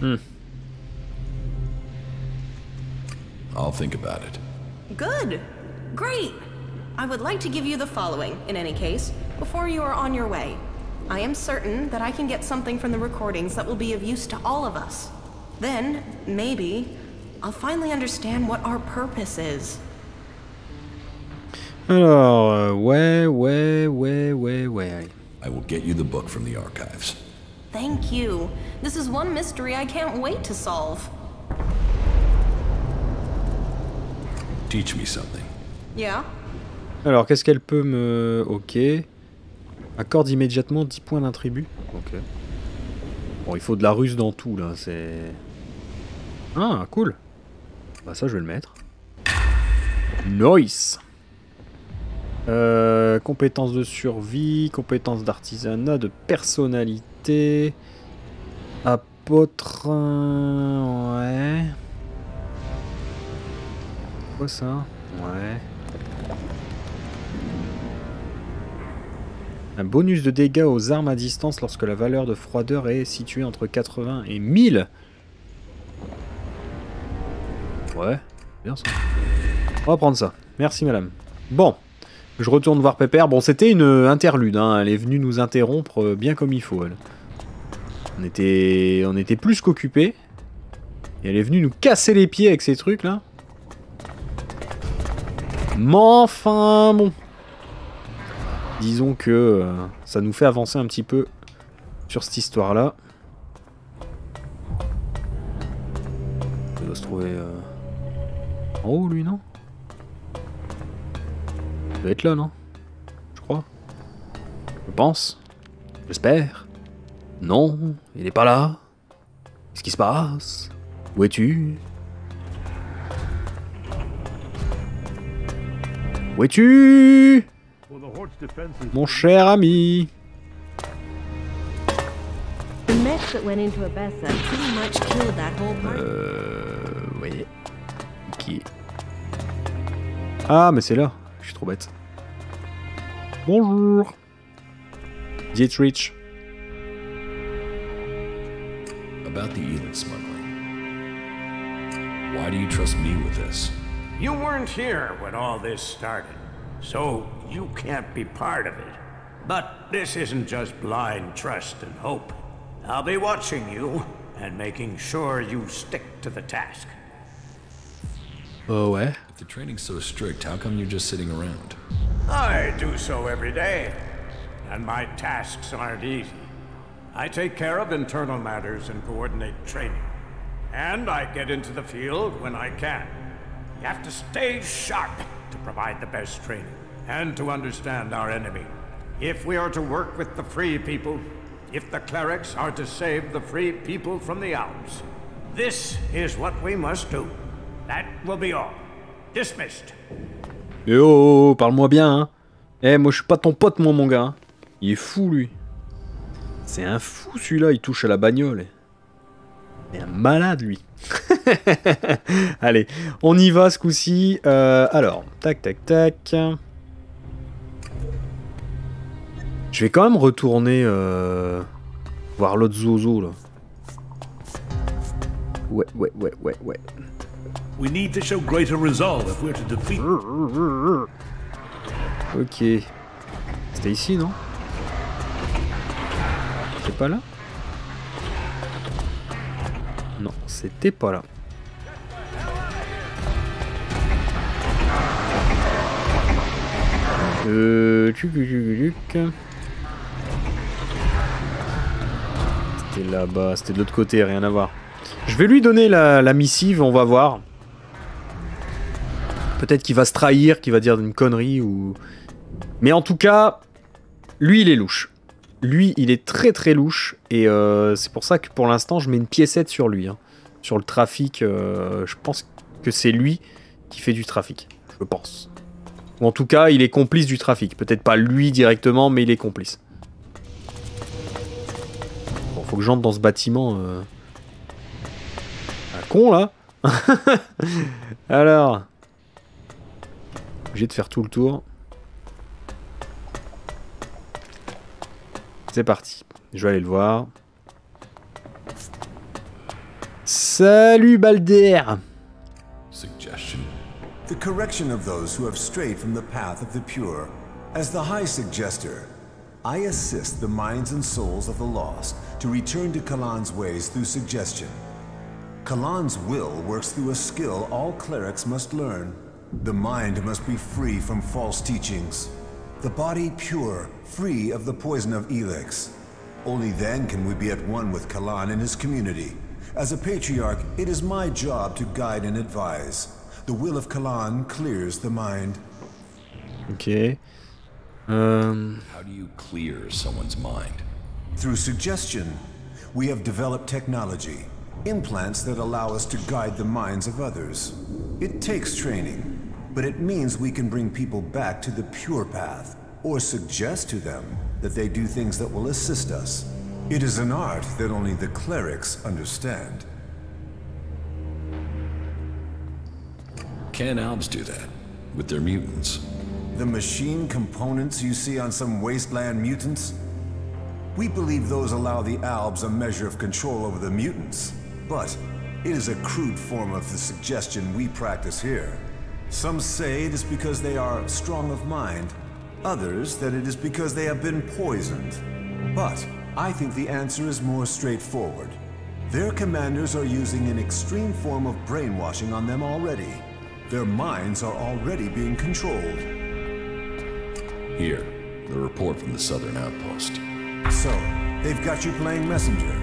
Hmm. I'll think about it. Good. Great. I would like to give you the following, in any case, before you are on your way. I am certain that I can get something from the recordings that will be of use to all of us. Then, maybe, I'll finally understand what our purpose is. Alors, euh, ouais, ouais, ouais, ouais, ouais. I will get you the book from the archives. Thank you. This is one mystery I can't wait to solve. Teach me something. Yeah? Alors, qu'est-ce qu'elle peut me... Ok. Accorde immédiatement 10 points d'un tribut. Ok. Bon, il faut de la ruse dans tout, là. C'est... Ah, cool. Bah ça, je vais le mettre. Nice euh, Compétences de survie, compétences d'artisanat, de personnalité... Apôtre... Ouais... Quoi ça? Ouais... Un bonus de dégâts aux armes à distance lorsque la valeur de froideur est située entre 80 et 1000. Ouais, bien ça. On va prendre ça. Merci madame. Bon, je retourne voir Pépère. Bon, c'était une interlude, hein. elle est venue nous interrompre euh, bien comme il faut. On était, on était plus qu'occupés. Et elle est venue nous casser les pieds avec ces trucs là. Mais enfin, bon. Disons que euh, ça nous fait avancer un petit peu sur cette histoire-là. Il doit se trouver euh, en haut, lui, non? Doit être là, non? Je crois. Je pense. J'espère. Non, il n'est pas là. Qu'est-ce qui se passe? Où es-tu? Où es-tu? Mon cher ami. Euh... Oui. Qui Ah, mais c'est là. Je suis trop bête. Bonjour. Dietrich. About the Elon smuggling. Why do you trust me with this? You weren't here when all this started, so you can't be part of it. But this isn't just blind trust and hope. I'll be watching you and making sure you stick to the task. Oh ouais. The training's so strict, how come you're just sitting around? I do so every day, and my tasks aren't easy. I take care of internal matters and coordinate training. And I get into the field when I can. You have to stay sharp to provide the best training. and to understand our enemy. If we are to work with the free people, if the clerics are to save the free people from the Alps, this is what we must do. That will be all. Dismissed. Eh oh, parle-moi bien, hein. Eh, moi je suis pas ton pote, moi, mon gars. hein. Il est fou, lui. C'est un fou, celui-là, il touche à la bagnole. C'est un malade, lui. Allez, on y va ce coup-ci. Euh, alors, tac, tac, tac. Je vais quand même retourner euh, voir l'autre zozo, là. Ouais, ouais, ouais, ouais, ouais. We need to show greater resolve if we're to defeat. Ok. C'était ici, non? C'est pas là? Non, c'était pas là. Euh... C'était là-bas, c'était de l'autre côté, rien à voir. Je vais lui donner la missive, on va voir. Peut-être qu'il va se trahir, qu'il va dire une connerie ou... Mais en tout cas, lui, il est louche. Lui, il est très très louche. Et euh, c'est pour ça que pour l'instant, je mets une piécette sur lui. hein. Sur le trafic, euh, je pense que c'est lui qui fait du trafic. Je pense. Ou en tout cas, il est complice du trafic. Peut-être pas lui directement, mais il est complice. Bon, faut que j'entre dans ce bâtiment. Euh... Un con, là Alors... Obligé de faire tout le tour. C'est parti. Je vais aller le voir. Salut Balder Suggestion. The correction of those who have strayed from the path of the pure. As the High Suggester, I assist the minds and souls of the lost to return to Kalan's ways through suggestion. Kalan's will works through a skill all clerics must learn. The mind must be free from false teachings. The body pure, free of the poison of Elix. Only then can we be at one with Kalan and his community. As a patriarch, it is my job to guide and advise. The will of Kalan clears the mind. Ok. Euh, How do you clear someone's mind? Through suggestion, we have developed technology, implants that allow us to guide the minds of others. It takes training, but it means we can bring people back to the pure path, or suggest to them that they do things that will assist us. It is an art that only the clerics understand. Can Albs do that? With their mutants? The machine components you see on some wasteland mutants? We believe those allow the Albs a measure of control over the mutants, but it is a crude form of the suggestion we practice here. Some say it is because they are strong of mind, others that it is because they have been poisoned. But I think the answer is more straightforward. Their commanders are using an extreme form of brainwashing on them already. Their minds are already being controlled. Here, the report from the southern outpost. So, they've got you playing messenger.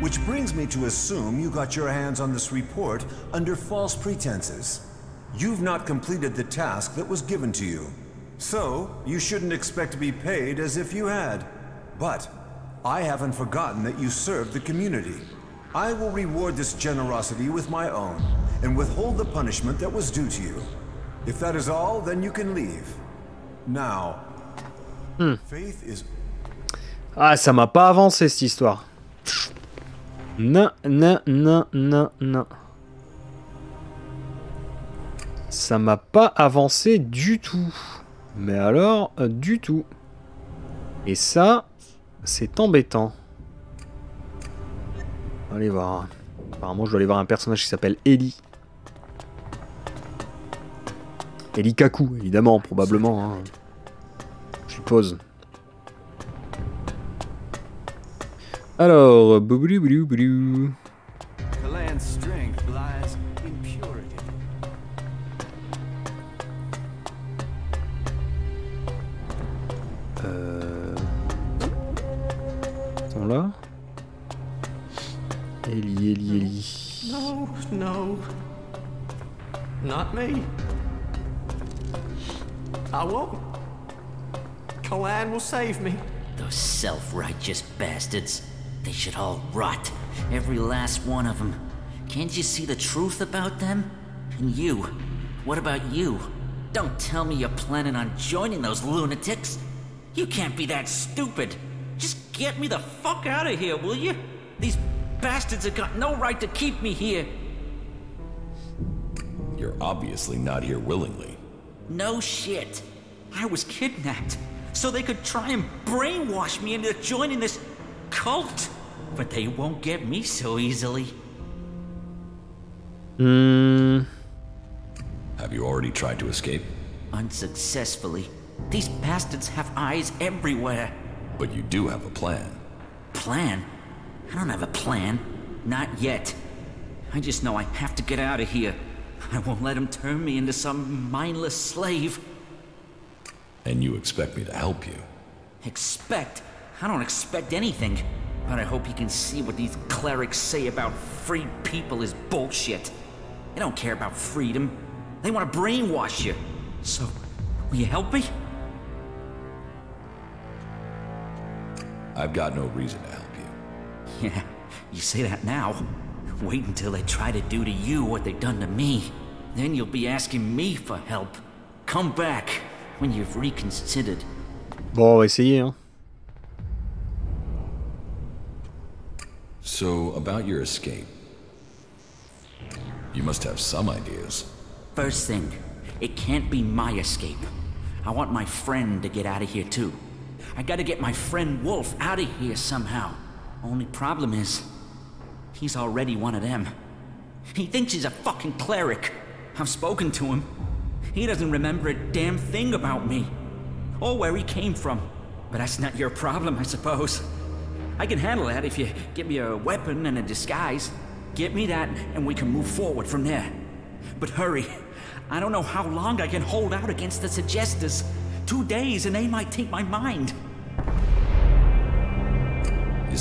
Which brings me to assume you got your hands on this report under false pretenses. You've not completed the task that was given to you. So, you shouldn't expect to be paid as if you had. But, I haven't forgotten that you served the community. I will reward this generosity with my own, and withhold the punishment that was due to you. If that is all, then you can leave. Now, faith is Ah, ça m'a pas avancé cette histoire. Non, non, non, non, non. Ça m'a pas avancé du tout. Mais alors, euh, du tout. Et ça, c'est embêtant. Allez voir. Apparemment, je dois aller voir un personnage qui s'appelle Ellie. Ellie Kaku, évidemment, probablement. hein. Je suppose. Alors, boulou. Attends là. Ellie, Ellie, Ellie. No, no. Not me. I won't. Kalan will save me. Those self-righteous bastards. They should all rot. Every last one of them. Can't you see the truth about them? And you? What about you? Don't tell me you're planning on joining those lunatics. You can't be that stupid. Just get me the fuck out of here, will you? These bastards have got no right to keep me here. You're obviously not here willingly. No shit. I was kidnapped so they could try and brainwash me into joining this cult. But they won't get me so easily. Hmm. Have you already tried to escape? Unsuccessfully. These bastards have eyes everywhere. But you do have a plan. Plan? I don't have a plan. Not yet. I just know I have to get out of here. I won't let them turn me into some mindless slave. And you expect me to help you? Expect? I don't expect anything. But I hope you can see what these clerics say about free people is bullshit. They don't care about freedom. They want to brainwash you. So, will you help me? I've got no reason to help you. Yeah, you say that now. Wait until they try to do to you what they've done to me. Then you'll be asking me for help. Come back when you've reconsidered. Bon, on va essayer, hein. So, about your escape. You must have some ideas. First thing, it can't be my escape. I want my friend to get out of here too. I gotta get my friend Wolf out of here somehow. Only problem is, he's already one of them. He thinks he's a fucking cleric. I've spoken to him. He doesn't remember a damn thing about me. Or where he came from. But that's not your problem, I suppose. I can handle that if you give me a weapon and a disguise. Get me that, and we can move forward from there. But hurry. I don't know how long I can hold out against the Suggesters. Two days, and they might take my mind.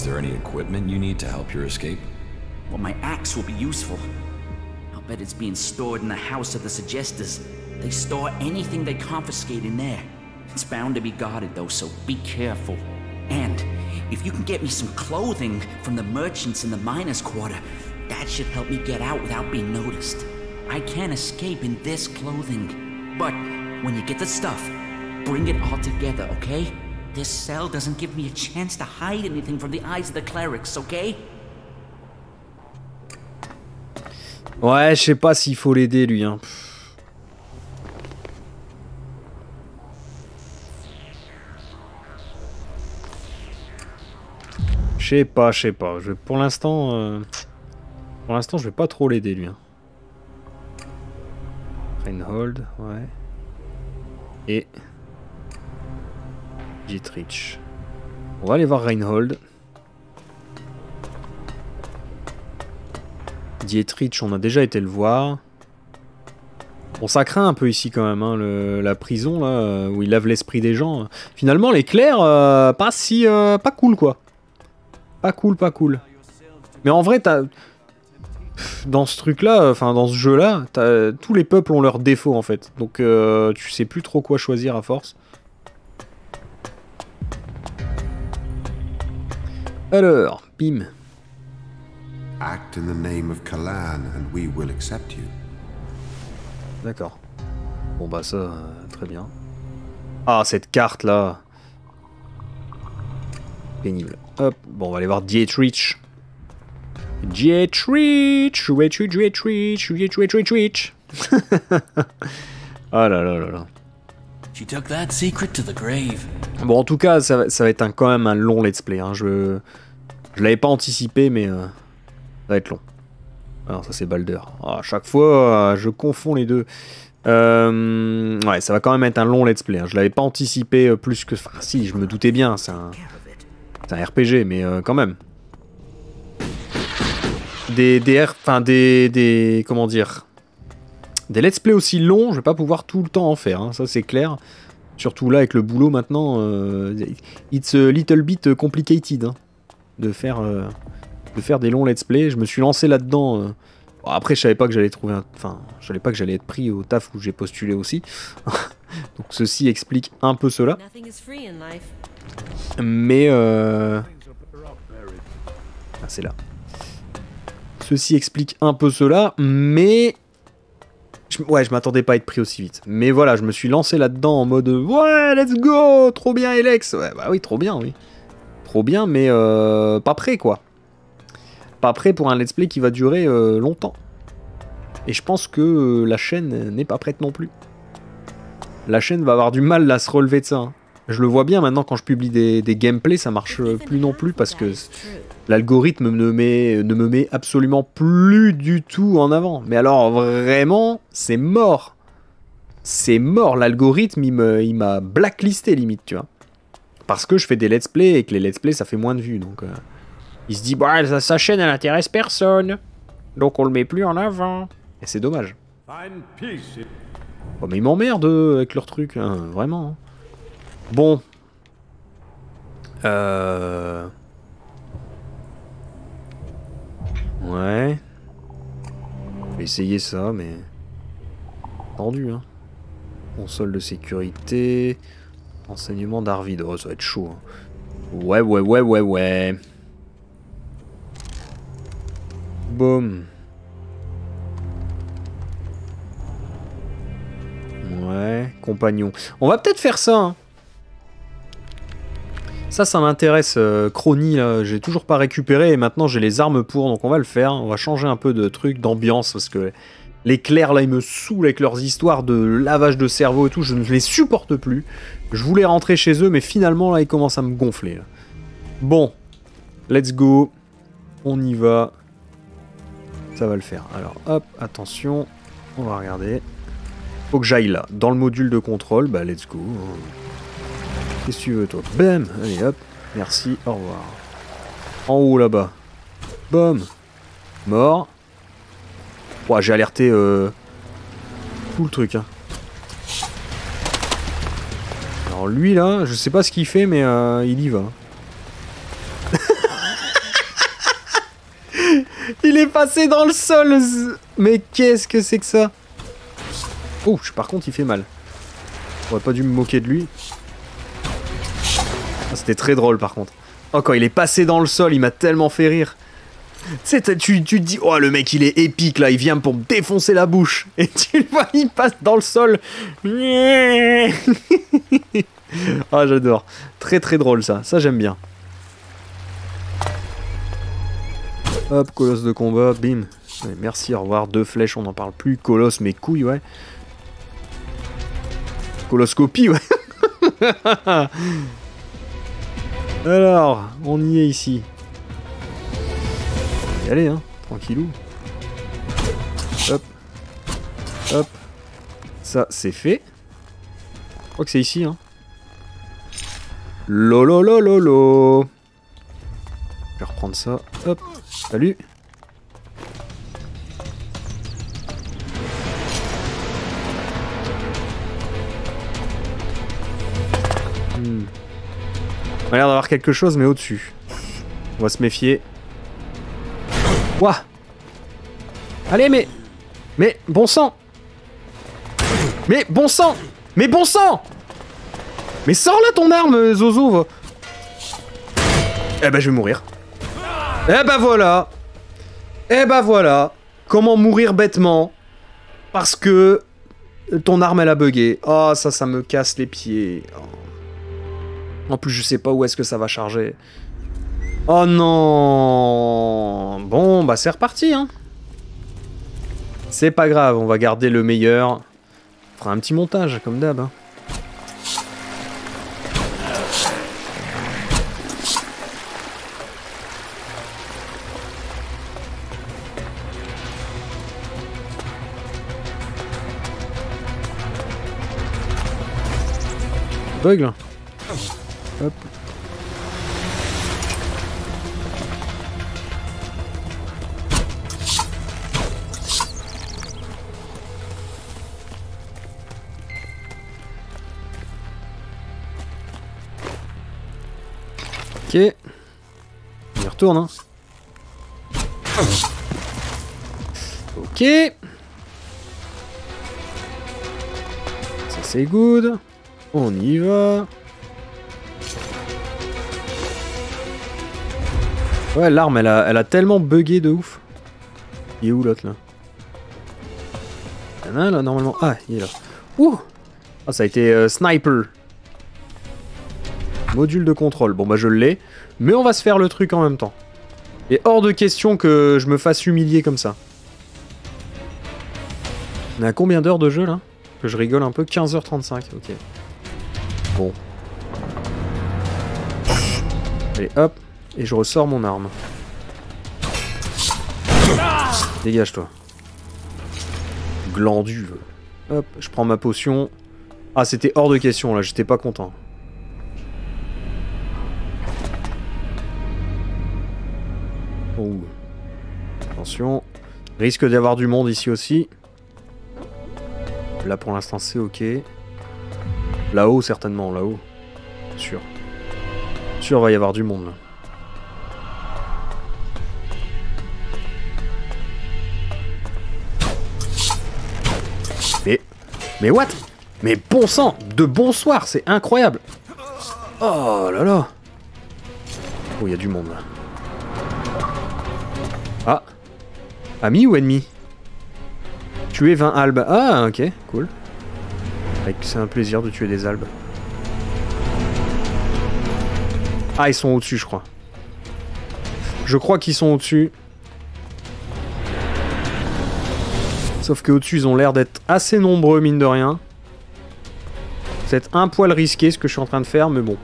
Is there any equipment you need to help your escape? Well, my axe will be useful. I'll bet it's being stored in the house of the Suggesters. They store anything they confiscate in there. It's bound to be guarded, though, so be careful. And if you can get me some clothing from the merchants in the miners' quarter, that should help me get out without being noticed. I can't escape in this clothing. But when you get the stuff, bring it all together, okay? This cell doesn't give me a chance to hide anything from the eyes of the clerics, okay? Ouais, je sais pas s'il faut l'aider, lui. Hein. Je sais pas, je sais pas. Je, pour l'instant, euh, pour l'instant, je vais pas trop l'aider, lui. Hein. Reinhold, ouais. Et Dietrich. On va aller voir Reinhold. Dietrich, on a déjà été le voir. Bon, ça craint un peu ici quand même, hein, la prison là, où il lave l'esprit des gens. Finalement, les euh, pas si, euh, pas cool quoi. Pas cool, pas cool. Mais en vrai, t'as dans ce truc là, enfin dans ce jeu là, tous les peuples ont leurs défauts en fait. Donc euh, tu sais plus trop quoi choisir à force. Alors, bim. Act in the name of Kalan and we will accept you. D'accord. Bon bah ça, euh, très bien. Ah, cette carte là. Pénible. Hop, bon on va aller voir Dietrich. Dietrich, Dietrich, Dietrich, Dietrich, Dietrich? Ah là là là là. She took that secret to the grave. Bon, en tout cas, ça, va- ça va être un, quand même un long let's play. Hein. Je, je l'avais pas anticipé, mais euh, ça va être long. Alors, ça, c'est Balder. Ah, à chaque fois, euh, je confonds les deux. Euh, ouais, ça va quand même être un long let's play. hein. Je l'avais pas anticipé plus que. Enfin, si, je me doutais bien. C'est un, un RPG, mais quand même. Des, des, enfin, des, des, comment dire, des let's play aussi longs, je vais pas pouvoir tout le temps en faire. hein, ça, c'est clair. Surtout là avec le boulot maintenant, it's a little bit complicated hein, de faire euh, de faire des longs let's play. Je me suis lancé là-dedans. euh. Bon, après, je savais pas que j'allais trouver, un... enfin, je savais pas que j'allais être pris au taf où j'ai postulé aussi. Donc ceci explique un peu cela. Mais euh... Ah, c'est là. Ceci explique un peu cela, mais... Je- Ouais, je m'attendais pas à être pris aussi vite. Mais voilà, je me suis lancé là-dedans en mode Ouais, let's go Trop bien, Alex Ouais, bah oui, trop bien, oui. Trop bien, mais euh, pas prêt, quoi. Pas prêt pour un let's play qui va durer euh, longtemps. Et je pense que euh, la chaîne n'est pas prête non plus. La chaîne va avoir du mal à se relever de ça. hein. Je le vois bien maintenant quand je publie des, gameplays, ça marche plus non plus parce que l'algorithme ne, ne me met absolument plus du tout en avant. Mais alors vraiment, c'est mort. C'est mort, l'algorithme il me- il m'a blacklisté limite, tu vois. Parce que je fais des let's play et que les let's play ça fait moins de vues. Donc euh, il se dit, bah, sa, sa chaîne elle intéresse personne. Donc on le met plus en avant. Et c'est dommage. Oh, mais ils m'emmerdent avec leur truc, hein, vraiment. hein. Bon. Euh... Ouais. Je vais essayer ça, mais... Tendu, hein. Console de sécurité... Enseignement d'Arvid. Oh, ça va être chaud. hein. Ouais, ouais, ouais, ouais, ouais. Boum. Ouais, compagnon. On va peut-être faire ça. hein. Ça, ça m'intéresse. euh, Crony, j'ai toujours pas récupéré et maintenant j'ai les armes pour, donc on va le faire. On va changer un peu de truc, d'ambiance, parce que les clercs, là, ils me saoulent avec leurs histoires de lavage de cerveau et tout. Je ne les supporte plus. Je voulais rentrer chez eux, mais finalement, là, ils commencent à me gonfler. Bon, let's go. On y va. Ça va le faire. Alors, hop, attention. On va regarder. Faut que j'aille là, dans le module de contrôle, bah let's go. Qu'est-ce que tu veux toi? Bam Allez hop, merci, au revoir. En haut là-bas. Bam Mort. J'ai alerté euh, tout le truc. Hein. Alors lui là, je sais pas ce qu'il fait, mais euh, il y va. il est passé dans le sol Mais qu'est-ce que c'est que ça? Oh, par contre, il fait mal. J'aurais pas dû me moquer de lui. Ah, C'était très drôle, par contre. Oh, quand il est passé dans le sol, il m'a tellement fait rire. Tu tu, te dis, oh, le mec, il est épique, là, il vient pour me défoncer la bouche. Et tu le vois, il passe dans le sol. Ah, j'adore. Très, très drôle, ça. Ça, j'aime bien. Hop, colosse de combat, bim. Merci, au revoir. Deux flèches, on n'en parle plus. Colosse, mes couilles, ouais. Coloscopie, ouais. Alors, on y est ici. Y aller, hein, tranquillou. Hop. Hop. Ça, c'est fait. Je crois que c'est ici, hein. Lolo lolo lolo. Je vais reprendre ça. Hop. Salut. Hmm. On a l'air d'avoir quelque chose, mais au-dessus. On va se méfier. Ouah Allez, mais... Mais, bon sang Mais, bon sang Mais bon sang Mais sors là ton arme, Zozo va. Eh ben, je vais mourir. Eh ben voilà Eh ben voilà Comment mourir bêtement Parce que ton arme elle a bugué. Oh ça ça me casse les pieds. Oh. En plus je sais pas où est-ce que ça va charger. Oh non Bon bah c'est reparti hein. C'est pas grave, on va garder le meilleur. On fera un petit montage comme d'hab. hein. Hop. On y retourne hein. Ok. Ça c'est good. On y va. Ouais, l'arme, elle a, elle a tellement bugué de ouf. Il est où l'autre là? Il y en a là normalement. Ah, il est là. Ouh Ah, ça a été euh, sniper. Module de contrôle. Bon bah je l'ai. Mais on va se faire le truc en même temps. Et hors de question que je me fasse humilier comme ça. On a combien d'heures de jeu là? Que je rigole un peu. 15h35, ok. Bon. Allez, hop. Et je ressors mon arme. Dégage-toi. Glandu. Hop, je prends ma potion. Ah, c'était hors de question là, j'étais pas content. Attention. Risque d'y avoir du monde ici aussi. Là pour l'instant c'est ok. Là-haut certainement, là-haut. Sûr. Sûr va y avoir du monde. Mais... Mais what? Mais bon sang De bonsoir, c'est incroyable Oh là là Oh, il y a du monde là. Ah Ami ou ennemi Tuer 20 albes. Ah, ok, cool. C'est un plaisir de tuer des albes. Ah, ils sont au-dessus, je crois. Je crois qu'ils sont au-dessus. Sauf que au-dessus, ils ont l'air d'être assez nombreux, mine de rien. C'est un poil risqué ce que je suis en train de faire, mais bon.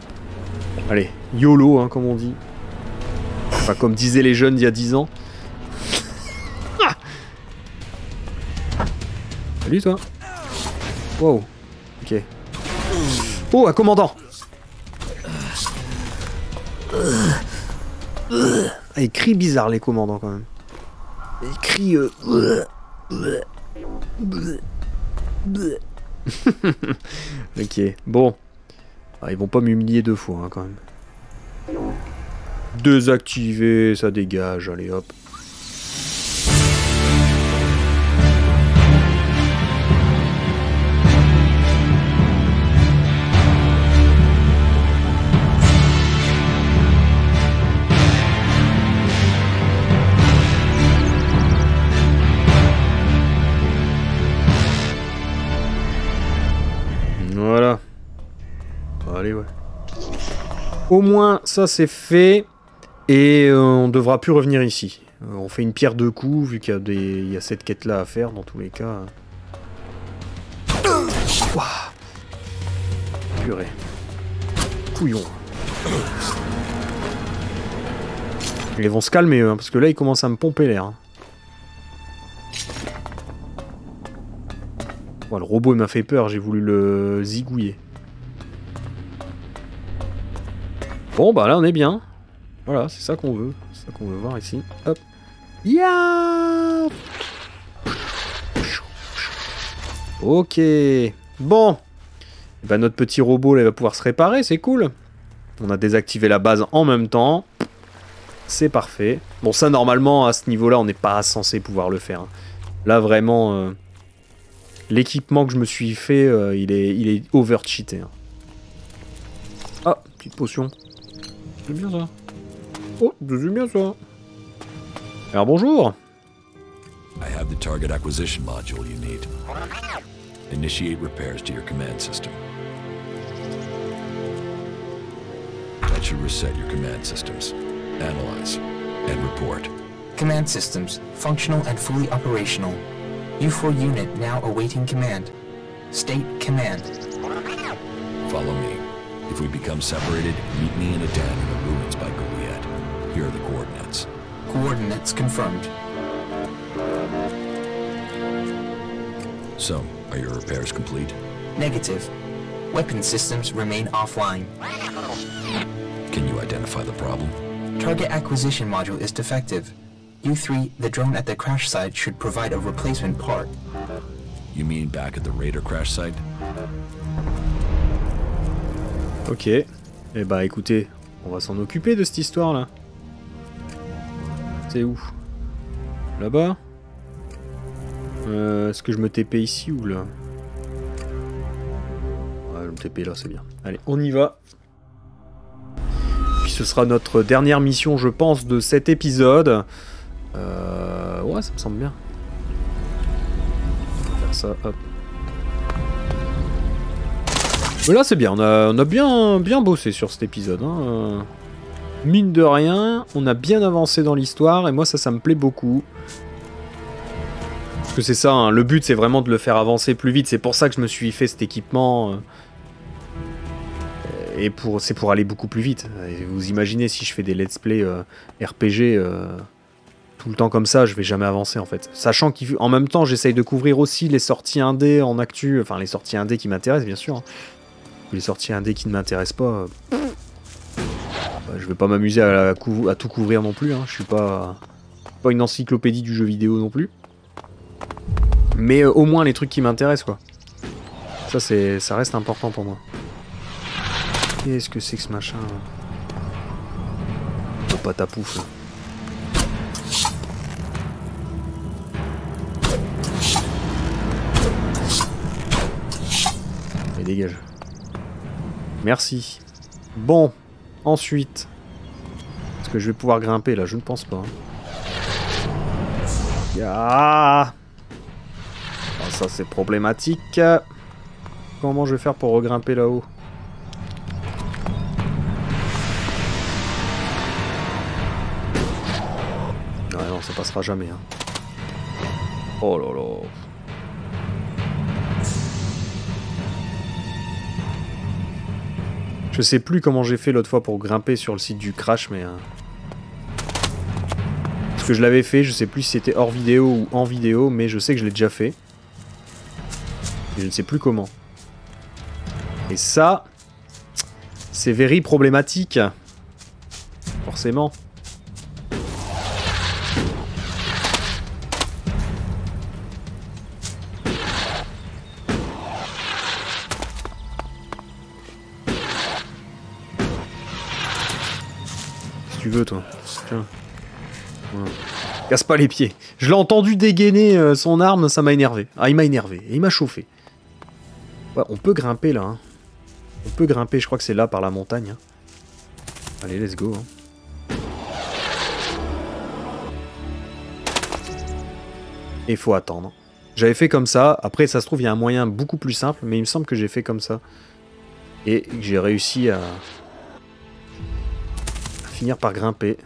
Allez, YOLO, hein, comme on dit. Enfin, comme disaient les jeunes d'il y a 10 ans. Salut, toi. Wow. Ok. Oh, un commandant ah, Ils crient bizarre, les commandants, quand même. Ils crient... Euh... ok, bon. Ah, ils vont pas m'humilier deux fois, hein, quand même. Désactiver, ça dégage, allez hop. Au moins, ça c'est fait. Et euh, on devra plus revenir ici. Euh, on fait une pierre deux coups, vu qu'il y, a des... cette quête-là à faire, dans tous les cas. Purée. Couillon. Ils vont se calmer, hein, parce que là, ils commencent à me pomper l'air. hein. Le robot m'a fait peur, j'ai voulu le zigouiller. Bon bah là on est bien. Voilà, c'est ça qu'on veut. C'est ça qu'on veut voir ici. Hop. Ya Ok. Bon. Bah notre petit robot il va pouvoir se réparer, c'est cool. On a désactivé la base en même temps. C'est parfait. Bon ça normalement à ce niveau-là on n'est pas censé pouvoir le faire. hein. Là vraiment... euh, L'équipement que je me suis fait, euh, il est, il est over-cheaté. hein. Ah, petite potion. C'est bien ça. Oh, c'est bien ça. Alors bonjour. I have the target acquisition module you need. Initiate repairs to your command system. That should reset your command systems. Analyze and report. Command systems, functional and fully operational. U4 unit now awaiting command. State command. Follow me. If we become separated, meet me in a den in the ruins by Goliath. Here are the coordinates. Coordinates confirmed. So, are your repairs complete? Negative. Weapon systems remain offline. Can you identify the problem? Target acquisition module is defective. U3, the drone at the crash site should provide a replacement part. You mean back at the Raider crash site? Ok. Eh bah écoutez, on va s'en occuper de cette histoire là. C'est où? Là-bas? Euh, Est-ce que je me TP ici ou là? Le TP là, c'est bien. Allez, on y va. Puis ce sera notre dernière mission, je pense, de cet épisode. Euh, ouais, ça me semble bien. On va faire ça, hop. Mais là, c'est bien. On a, bien, bien bossé sur cet épisode. hein. Mine de rien, on a bien avancé dans l'histoire et moi, ça, ça me plaît beaucoup. Parce que c'est ça, hein, le but, c'est vraiment de le faire avancer plus vite. C'est pour ça que je me suis fait cet équipement. euh, et pour, c'est pour aller beaucoup plus vite. Vous imaginez si je fais des let's play euh, RPG euh, tout le temps comme ça, je vais jamais avancer en fait. Sachant qu'en même temps, j'essaye de couvrir aussi les sorties indé en actu, enfin les sorties indé qui m'intéressent bien sûr. Les sorties indé qui ne m'intéressent pas, euh, bah, je vais pas m'amuser à, tout couvrir non plus. hein. Je suis pas, pas une encyclopédie du jeu vidéo non plus. Mais euh, au moins les trucs qui m'intéressent quoi. Ça c'est, ça reste important pour moi. Qu'est-ce que c'est que ce machin Oh, pas ta là. Et dégage. Merci. Bon, ensuite. Est-ce que je vais pouvoir grimper là? Je ne pense pas. hein. Ah Ah, ça c'est problématique. Comment je vais faire pour regrimper là-haut? Ouais, non, ça passera jamais. hein. Oh là. Je sais plus comment j'ai fait l'autre fois pour grimper sur le site du crash, mais... euh, Parce que je l'avais fait, je sais plus si c'était hors vidéo ou en vidéo, mais je sais que je l'ai déjà fait. Et je ne sais plus comment. Et ça... C'est very problématique. Forcément. Toi. Casse pas les pieds. Je l'ai entendu dégainer euh, son arme, ça m'a énervé. Ah, il m'a énervé. Et il m'a chauffé. On peut grimper là. hein. On peut grimper, je crois que c'est là par la montagne. hein. Allez, let's go. hein. Et faut attendre. J'avais fait comme ça. Après, ça se trouve, il y a un moyen beaucoup plus simple, mais il me semble que j'ai fait comme ça. Et que j'ai réussi à... finir par grimper.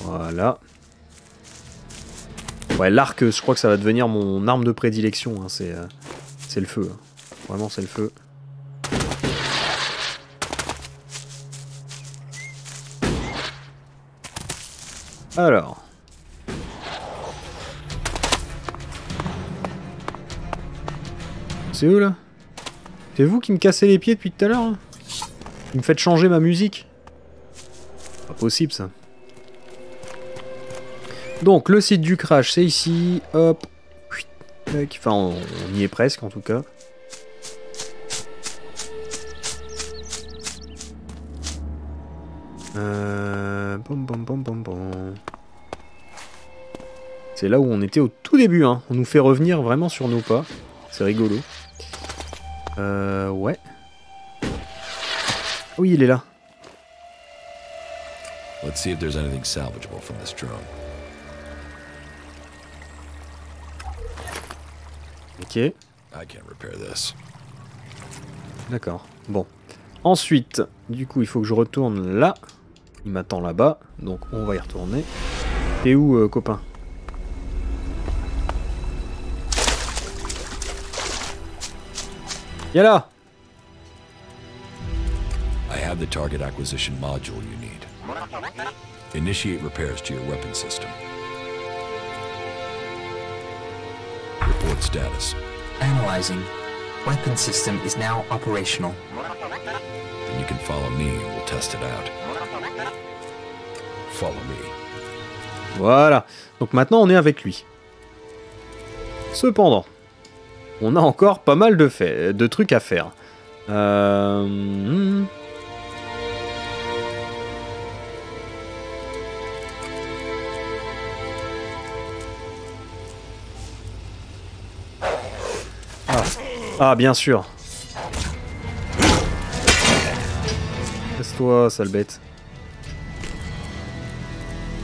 Voilà. Ouais, l'arc, je crois que ça va devenir mon arme de prédilection. hein, C'est euh, c'est le feu. hein. Vraiment, c'est le feu. Alors. C'est eux là? C'est vous qui me cassez les pieds depuis tout à l'heure Qui me faites changer ma musique? Possible ça. Donc le site du crash c'est ici. Hop. Enfin on, y est presque en tout cas. Euh... C'est là où on était au tout début, hein. On nous fait revenir vraiment sur nos pas. C'est rigolo. Euh... Ouais. Oui, il est là. Let's see if there's anything salvageable from this drone. Ok. I can't repair this. D'accord. Bon. Ensuite, du coup, il faut que je retourne là. Il m'attend là-bas, donc on va y retourner. T'es où, euh, copain? Y'a là I have the target acquisition module you need. Initiate repairs to your weapon system. Report status. Analyzing. Weapon system is now operational. Then you can follow me and we'll test it out. Follow me. Voilà. Donc maintenant, on est avec lui. Cependant, on a encore pas mal de, fait, de trucs à faire. Euh... Ah, bien sûr. Laisse-toi, sale bête.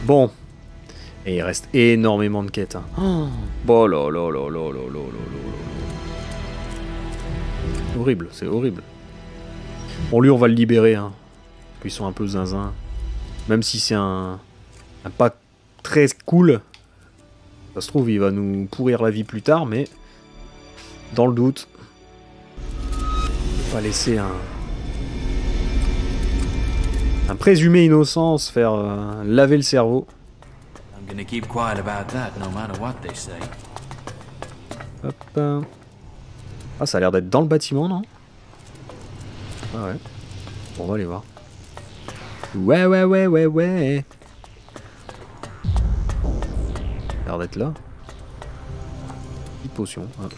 Bon. Et il reste énormément de quêtes. Hein. Oh, bon, là, là, là, là, là, là, là, Horrible, c'est horrible. Bon, lui, on va le libérer. Hein. Ils sont un peu zinzin. Même si c'est un, un pack très cool. Ça se trouve, il va nous pourrir la vie plus tard, mais dans le doute, on va laisser un, un présumé innocent se faire euh, laver le cerveau. Hop. euh. Ah, ça a l'air d'être dans le bâtiment, non? Ah ouais. Bon, on va aller voir. Ouais, ouais, ouais, ouais, ouais. Ça a l'air d'être là. Petite potion. hein.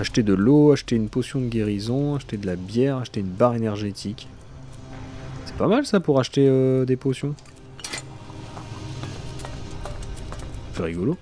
Acheter de l'eau, acheter une potion de guérison, acheter de la bière, acheter une barre énergétique. C'est pas mal ça pour acheter euh, des potions. C'est rigolo.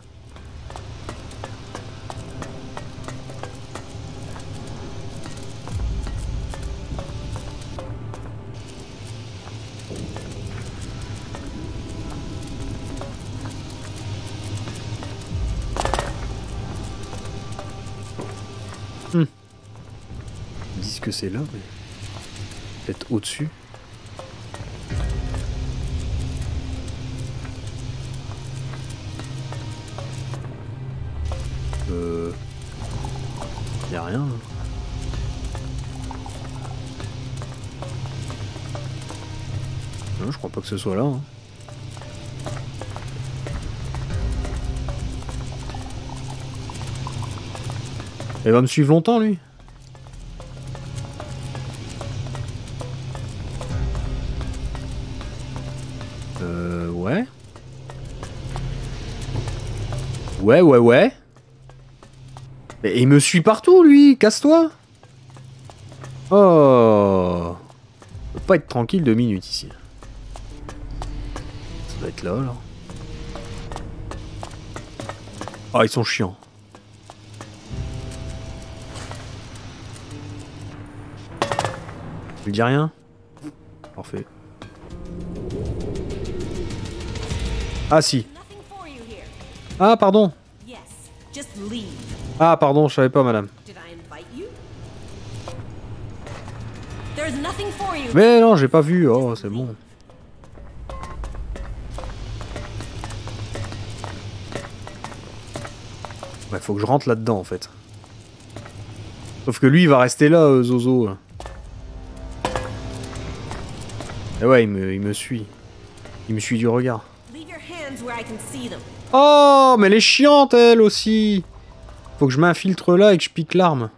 Que c'est là, mais peut-être au-dessus. Euh... Y a rien. hein. Non, je crois pas que ce soit là. hein. Va me suivre longtemps, lui. Ouais, ouais, ouais. Mais il me suit partout, lui. Casse-toi. Oh. On peut pas être tranquille deux minutes ici. Ça doit être là, là. Ah, ils sont chiants. Tu dis rien? Parfait. Ah si. Ah pardon. Ah pardon, je savais pas madame. Mais non, j'ai pas vu. Oh, c'est bon. Ouais, faut que je rentre là-dedans en fait. Sauf que lui, il va rester là, euh, Zozo. Et ouais, il me, il me suit. Il me suit du regard. Oh, mais elle est chiante, elle aussi. Faut que je m'infiltre là et que je pique l'arme.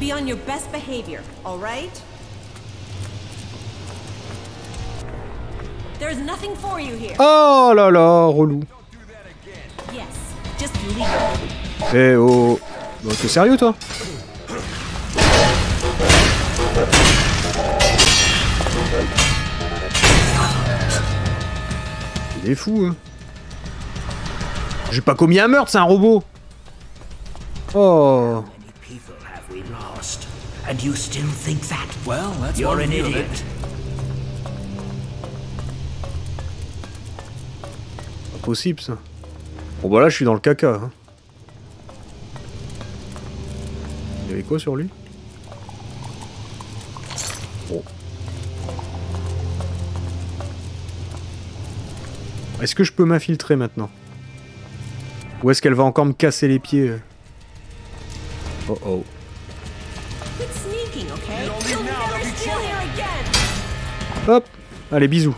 Be on your best behavior, alright? There's nothing for you here. Oh là là, relou. Yes, just leave. Eh oh. Bon, T'es sérieux, toi? des fous, hein. J'ai pas commis un meurtre, c'est un robot. Oh. Pas possible ça. Bon bah là je suis dans le caca. Hein. Il y avait quoi sur lui? Est-ce que je peux m'infiltrer maintenant Ou est-ce qu'elle va encore me casser les pieds euh Oh oh. Hop Allez, bisous.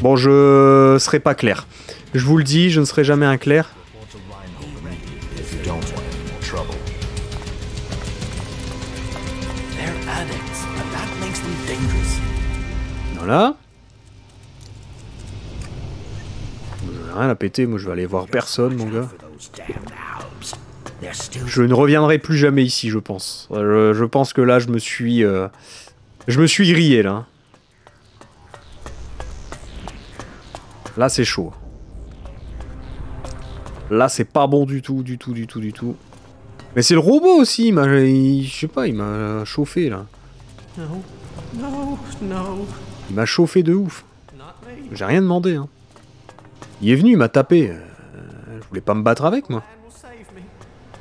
Bon, je serai pas clair. Je vous le dis, je ne serai jamais un clair. Rien à péter, moi je vais aller voir personne, mon gars. Je ne reviendrai plus jamais ici, je pense. Je, je pense que là, je me suis... euh, Je me suis grillé, là. Là, c'est chaud. Là, c'est pas bon du tout, du tout, du tout, du tout. Mais c'est le robot aussi, il m'a... Je sais pas, il m'a chauffé, là. Il m'a chauffé de ouf. J'ai rien demandé, hein. Il est venu, il m'a tapé. Euh, je voulais pas me battre avec, moi.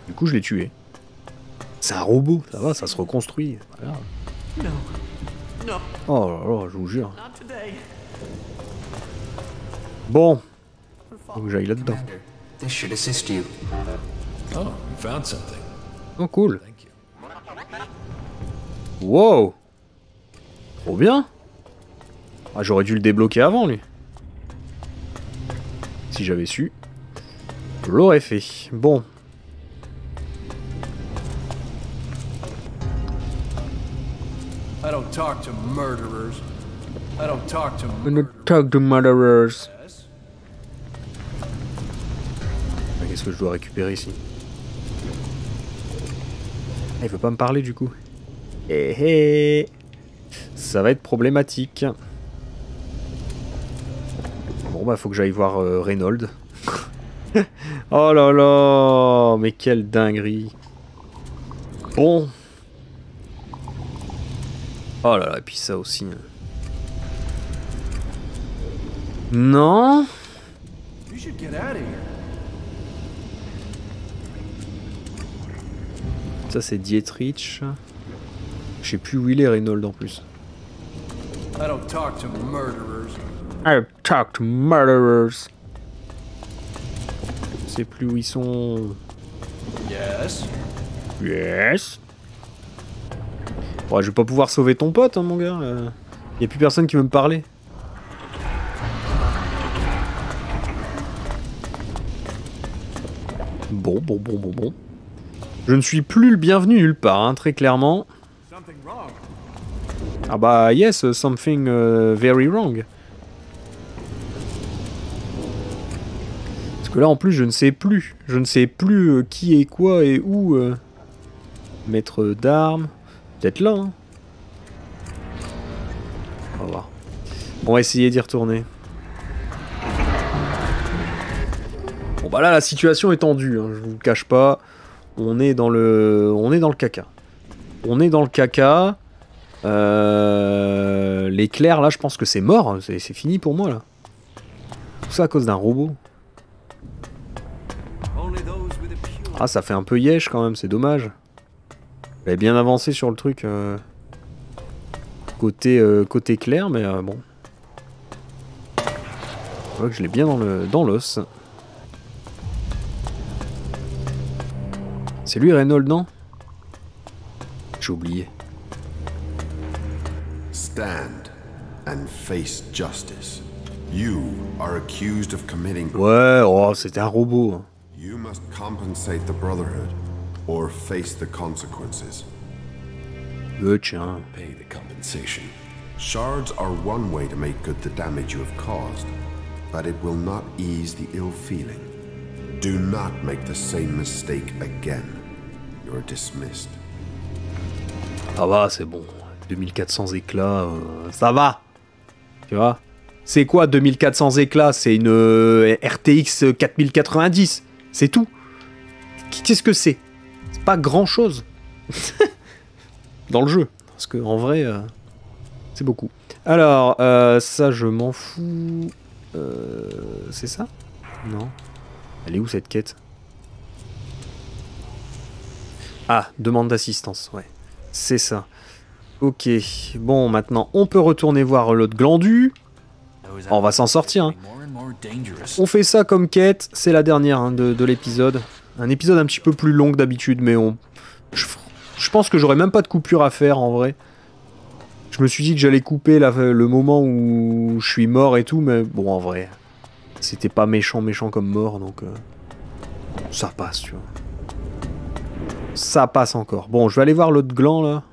Du coup, je l'ai tué. C'est un robot, ça va, ça se reconstruit. Oh là là, je vous jure. Bon. Faut que j'aille là-dedans. Oh. Oh, cool. Wow. Trop bien. Ah, j'aurais dû le débloquer avant, lui. Si j'avais su. Je l'aurais fait. Bon. I don't talk to murderers. I don't talk to talk murderers. Ah, Qu'est-ce que je dois récupérer ici? Ah, Il veut pas me parler du coup. Eh eh Ça va être problématique. Bon bah faut que j'aille voir euh, Reynolds. oh là là Mais quelle dinguerie Bon. Oh là là, et puis ça aussi. hein. Non. Ça c'est Dietrich. Je sais plus où il est Reynolds en plus. I don't talk to murderers. I talk to murderers. Je sais plus où ils sont. Yes. Yes. Bon, je vais pas pouvoir sauver ton pote, hein, mon gars. euh. Y a plus personne qui veut me parler. Bon, bon, bon, bon, bon. Je ne suis plus le bienvenu nulle part, hein, très clairement. Ah bah yes, something uh, very wrong. Parce que là en plus je ne sais plus. Je ne sais plus euh, qui est quoi et où. euh. Maître d'armes. Peut-être là. hein. On va voir. On va essayer d'y retourner. Bon bah là la situation est tendue, hein, je vous le cache pas. On est dans le. On est dans le caca. On est dans le caca. Euh... L'éclair là je pense que c'est mort. C'est c'est fini pour moi là. Tout ça à cause d'un robot. Ah ça fait un peu yesh quand même, c'est dommage. J'avais bien avancé sur le truc. euh, Côté, euh, côté clair, mais euh, bon. Je vois que je l'ai bien dans le dans l'os. C'est lui Reynolds, non? J'ai oublié. Stand and face justice. You are accused of committing. Ouais, oh, c'était un robot. You must compensate the Brotherhood or face the consequences. Euh, tiens. Pay the compensation. Shards are one way to make good the damage you have caused, but it will not ease the ill feeling. Do not make the same mistake again. You're dismissed. Ah ça va, c'est bon. 2400 éclats, euh, ça va. Tu vois C'est quoi 2400 éclats C'est une euh, RTX 4090. C'est tout. Qu'est-ce que c'est? C'est pas grand chose. Dans le jeu. Parce que en vrai, euh, c'est beaucoup. Alors, euh, ça, je m'en fous. Euh, c'est ça? Non. Elle est où cette quête? Ah, demande d'assistance, ouais. C'est ça. Ok, bon, maintenant, on peut retourner voir l'autre glandu. On va s'en sortir. hein. On fait ça comme quête, c'est la dernière hein, de, de l'épisode. Un épisode un petit peu plus long que d'habitude, mais on... Je, je pense que j'aurais même pas de coupure à faire, en vrai. Je me suis dit que j'allais couper la- le moment où je suis mort et tout, mais bon, en vrai, c'était pas méchant, méchant comme mort, donc... euh, ça passe, tu vois. Ça passe encore. Bon, je vais aller voir l'autre gland, là.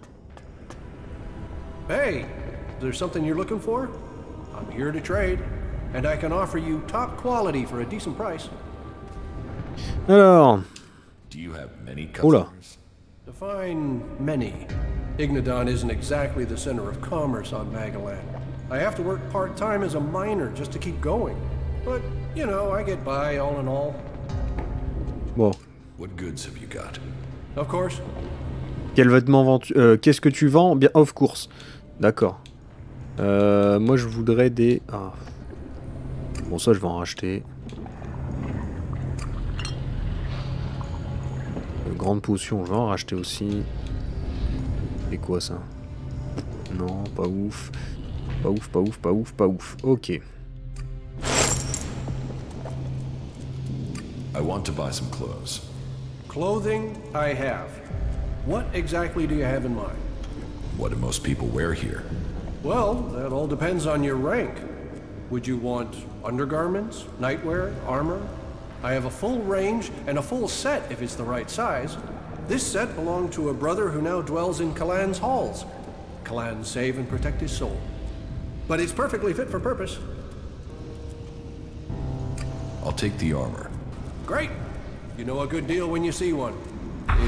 Hey, is there something you're looking for? I'm here to trade, and I can offer you top quality for a decent price. Alors... Do you have many Oula. Define many. Ignodon isn't exactly the center of commerce on Magalan. I have to work part-time as a miner just to keep going. But, you know, I get by all in all. Bon. What goods have you got? Of course. Quel vêtement vends-tu euh, Qu'est-ce que tu vends? Bien, of course. D'accord. Euh, moi, je voudrais des... Ah. Bon, ça, je vais en racheter. Euh, grande potion, je vais en racheter aussi. Et quoi, ça? Non, pas ouf. Pas ouf, pas ouf, pas ouf, pas ouf. Ok. I want to buy some clothes. Clothing, I have. What exactly do you have in mind? What do most people wear here? Well, that all depends on your rank. Would you want undergarments, nightwear, armor? I have a full range and a full set if it's the right size. This set belonged to a brother who now dwells in Kalan's halls. Kalan save and protect his soul. But it's perfectly fit for purpose. I'll take the armor. Great. You know a good deal when you see one.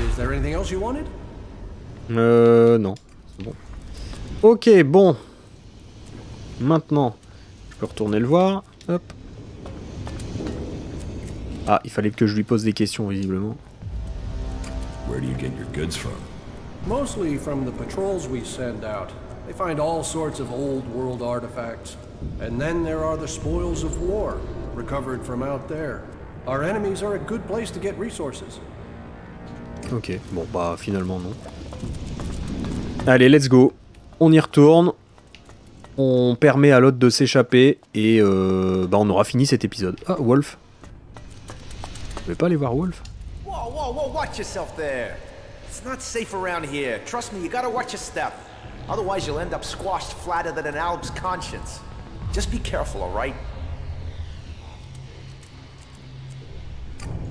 Is there anything else you wanted? Euh, non. Bon. Ok, bon. Maintenant, je peux retourner le voir. Hop. Ah, il fallait que je lui pose des questions, visiblement. Where do you get your goods from? Mostly from the patrols we send out. They find all sorts of old world artifacts. And then there are the spoils of war, recovered from out there. Our enemies are a good place to get resources. Ok, bon bah finalement non. Allez, let's go. On y retourne. On permet à l'autre de s'échapper et euh, bah on aura fini cet épisode. Ah, Wolf. Vous pouvez pas aller voir Wolf Whoa, whoa, whoa, watch yourself there. It's not safe around here. Trust me, you gotta watch your step. Otherwise, you'll end up squashed flatter than an Alb's conscience. Just be careful, alright?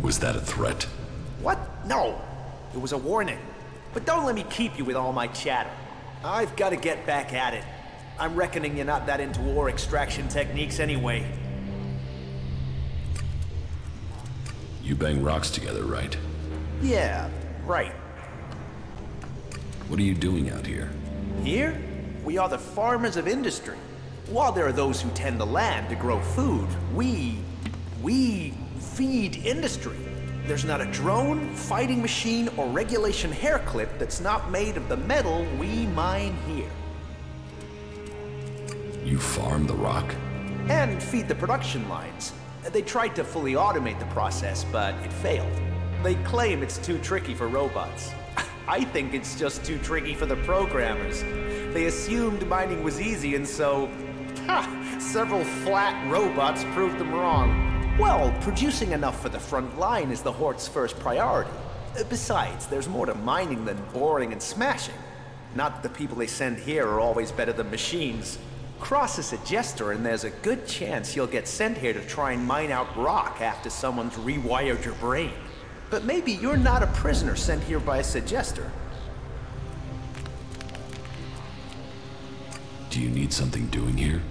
Was that a threat? What? No. It was a warning. But don't let me keep you with all my chatter. I've gotta get back at it. I'm reckoning you're not that into ore extraction techniques anyway. You bang rocks together, right? Yeah, right. What are you doing out here? Here, we are the farmers of industry. While there are those who tend the land to grow food, we... we feed industry. There's not a drone, fighting machine, or regulation hair clip that's not made of the metal we mine here. You farm the rock? And feed the production lines. They tried to fully automate the process, but it failed. They claim it's too tricky for robots. I think it's just too tricky for the programmers. They assumed mining was easy, and so... Ha! Several flat robots proved them wrong. Well, producing enough for the front line is the Hort's first priority. Uh, Besides, there's more to mining than boring and smashing. Not that the people they send here are always better than machines. Cross is a suggester and there's a good chance you'll get sent here to try and mine out rock after someone's rewired your brain. But maybe you're not a prisoner sent here by a suggester. Do you need something doing here?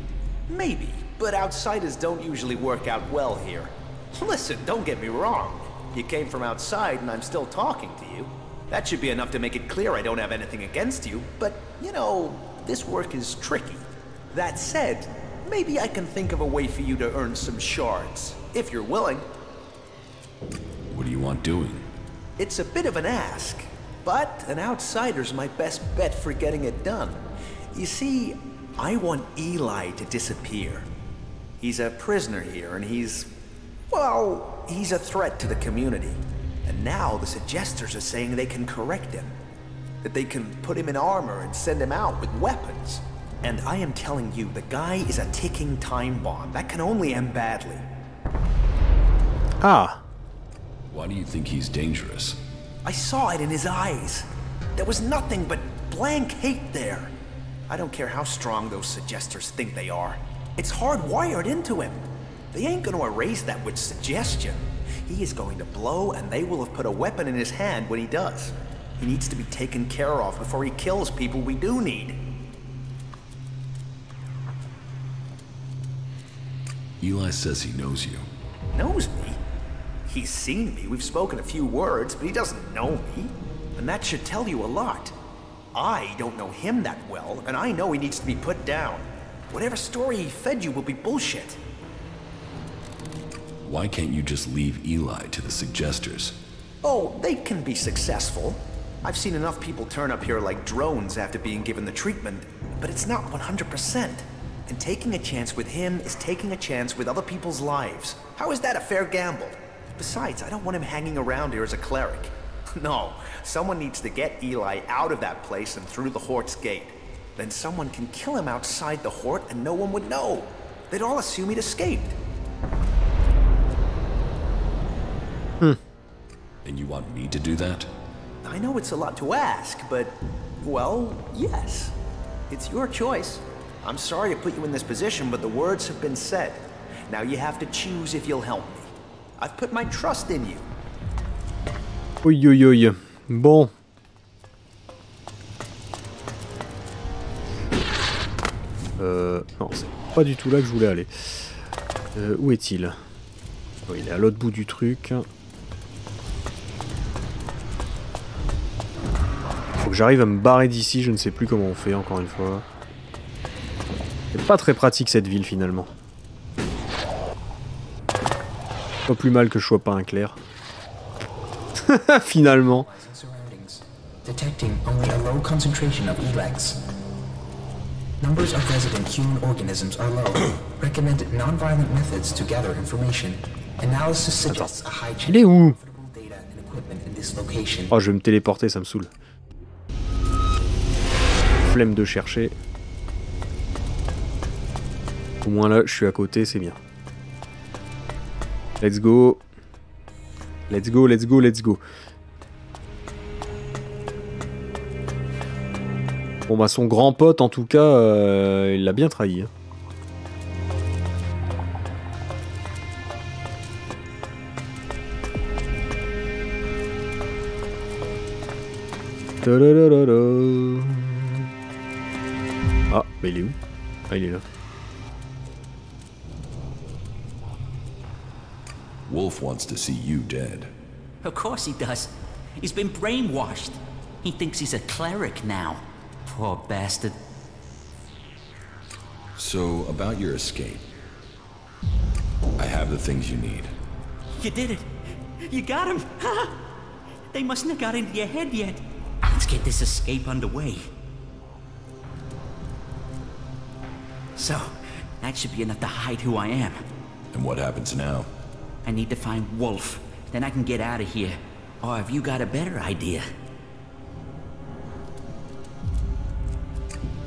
Maybe, but outsiders don't usually work out well here. Listen, don't get me wrong. You came from outside and I'm still talking to you. That should be enough to make it clear I don't have anything against you, but, you know, this work is tricky. That said, maybe I can think of a way for you to earn some shards, if you're willing. What do you want doing? It's a bit of an ask, but an outsider's my best bet for getting it done. You see, I want Eli to disappear. He's a prisoner here, and he's. Well, he's a threat to the community. And now the suggesters are saying they can correct him. That they can put him in armor and send him out with weapons. And I am telling you, the guy is a ticking time bomb. That can only end badly. Ah. Why do you think he's dangerous? I saw it in his eyes. There was nothing but blank hate there. I don't care how strong those suggesters think they are. It's hardwired into him. They ain't gonna erase that with suggestion. He is going to blow, and they will have put a weapon in his hand when he does. He needs to be taken care of before he kills people we do need. Eli says he knows you. Knows me? He's seen me. We've spoken a few words, but he doesn't know me. And that should tell you a lot. I don't know him that well, and I know he needs to be put down. Whatever story he fed you will be bullshit. Why can't you just leave Eli to the suggesters? Oh, they can be successful. I've seen enough people turn up here like drones after being given the treatment, but it's not 100%. And taking a chance with him is taking a chance with other people's lives. How is that a fair gamble? Besides, I don't want him hanging around here as a cleric. No, someone needs to get Eli out of that place and through the Hort's gate. Then someone can kill him outside the Hort and no one would know. They'd all assume he'd escaped. Hmm. And you want me to do that? I know it's a lot to ask, but, well, yes. It's your choice. I'm sorry to put you in this position, but the words have been said. Now you have to choose if you'll help me. I've put my trust in you. Oui, oui, oui. Bon. Euh, non, c'est pas du tout là que je voulais aller. Euh, où est-il? Oh, Il est à l'autre bout du truc. Faut que j'arrive à me barrer d'ici, je ne sais plus comment on fait encore une fois. C'est pas très pratique cette ville finalement. Pas plus mal que je sois pas un clair. finalement. detecting only a low concentration of. Numbers of resident human organisms are low. Recommended non-violent methods to gather information. Analysis suggests a high chance Il est où of data and equipment in this location. Oh, je vais me téléporter, ça me saoule. Flemme de chercher. Au moins là, je suis à côté, c'est bien. Let's go. Let's go, let's go, let's go. Bon bah son grand pote en tout cas, euh, il l'a bien trahi. hein. Ah, bah il est où? Ah, il est là. Wolf wants to see you dead. Of course he does. He's been brainwashed. He thinks he's a cleric now. Poor bastard. So, about your escape. I have the things you need. You did it. You got him. they mustn't have got into your head yet. Let's get this escape underway. So, that should be enough to hide who I am. And what happens now? I need to find Wolf. Then I can get out of here. Or have you got a better idea?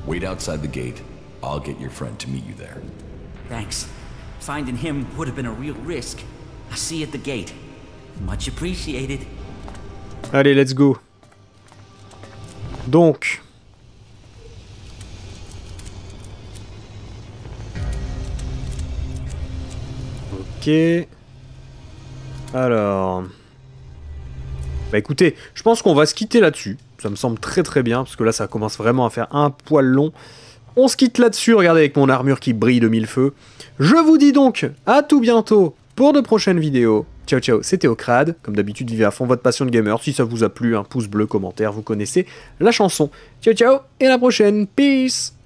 Wait outside the gate. I'll get your friend to meet you there. Thanks. Finding him would have been a real risk. I'll see you at the gate. Much appreciated. Allez, let's go. Donc. Ok. Alors. Bah écoutez, je pense qu'on va se quitter là-dessus. Ça me semble très très bien, parce que là ça commence vraiment à faire un poil long. On se quitte là-dessus, regardez avec mon armure qui brille de mille feux. Je vous dis donc à tout bientôt pour de prochaines vidéos. Ciao ciao, c'était Ocrad. Comme d'habitude, vivez à fond votre passion de gamer. Si ça vous a plu, un pouce bleu, commentaire, vous connaissez la chanson. Ciao ciao et à la prochaine. Peace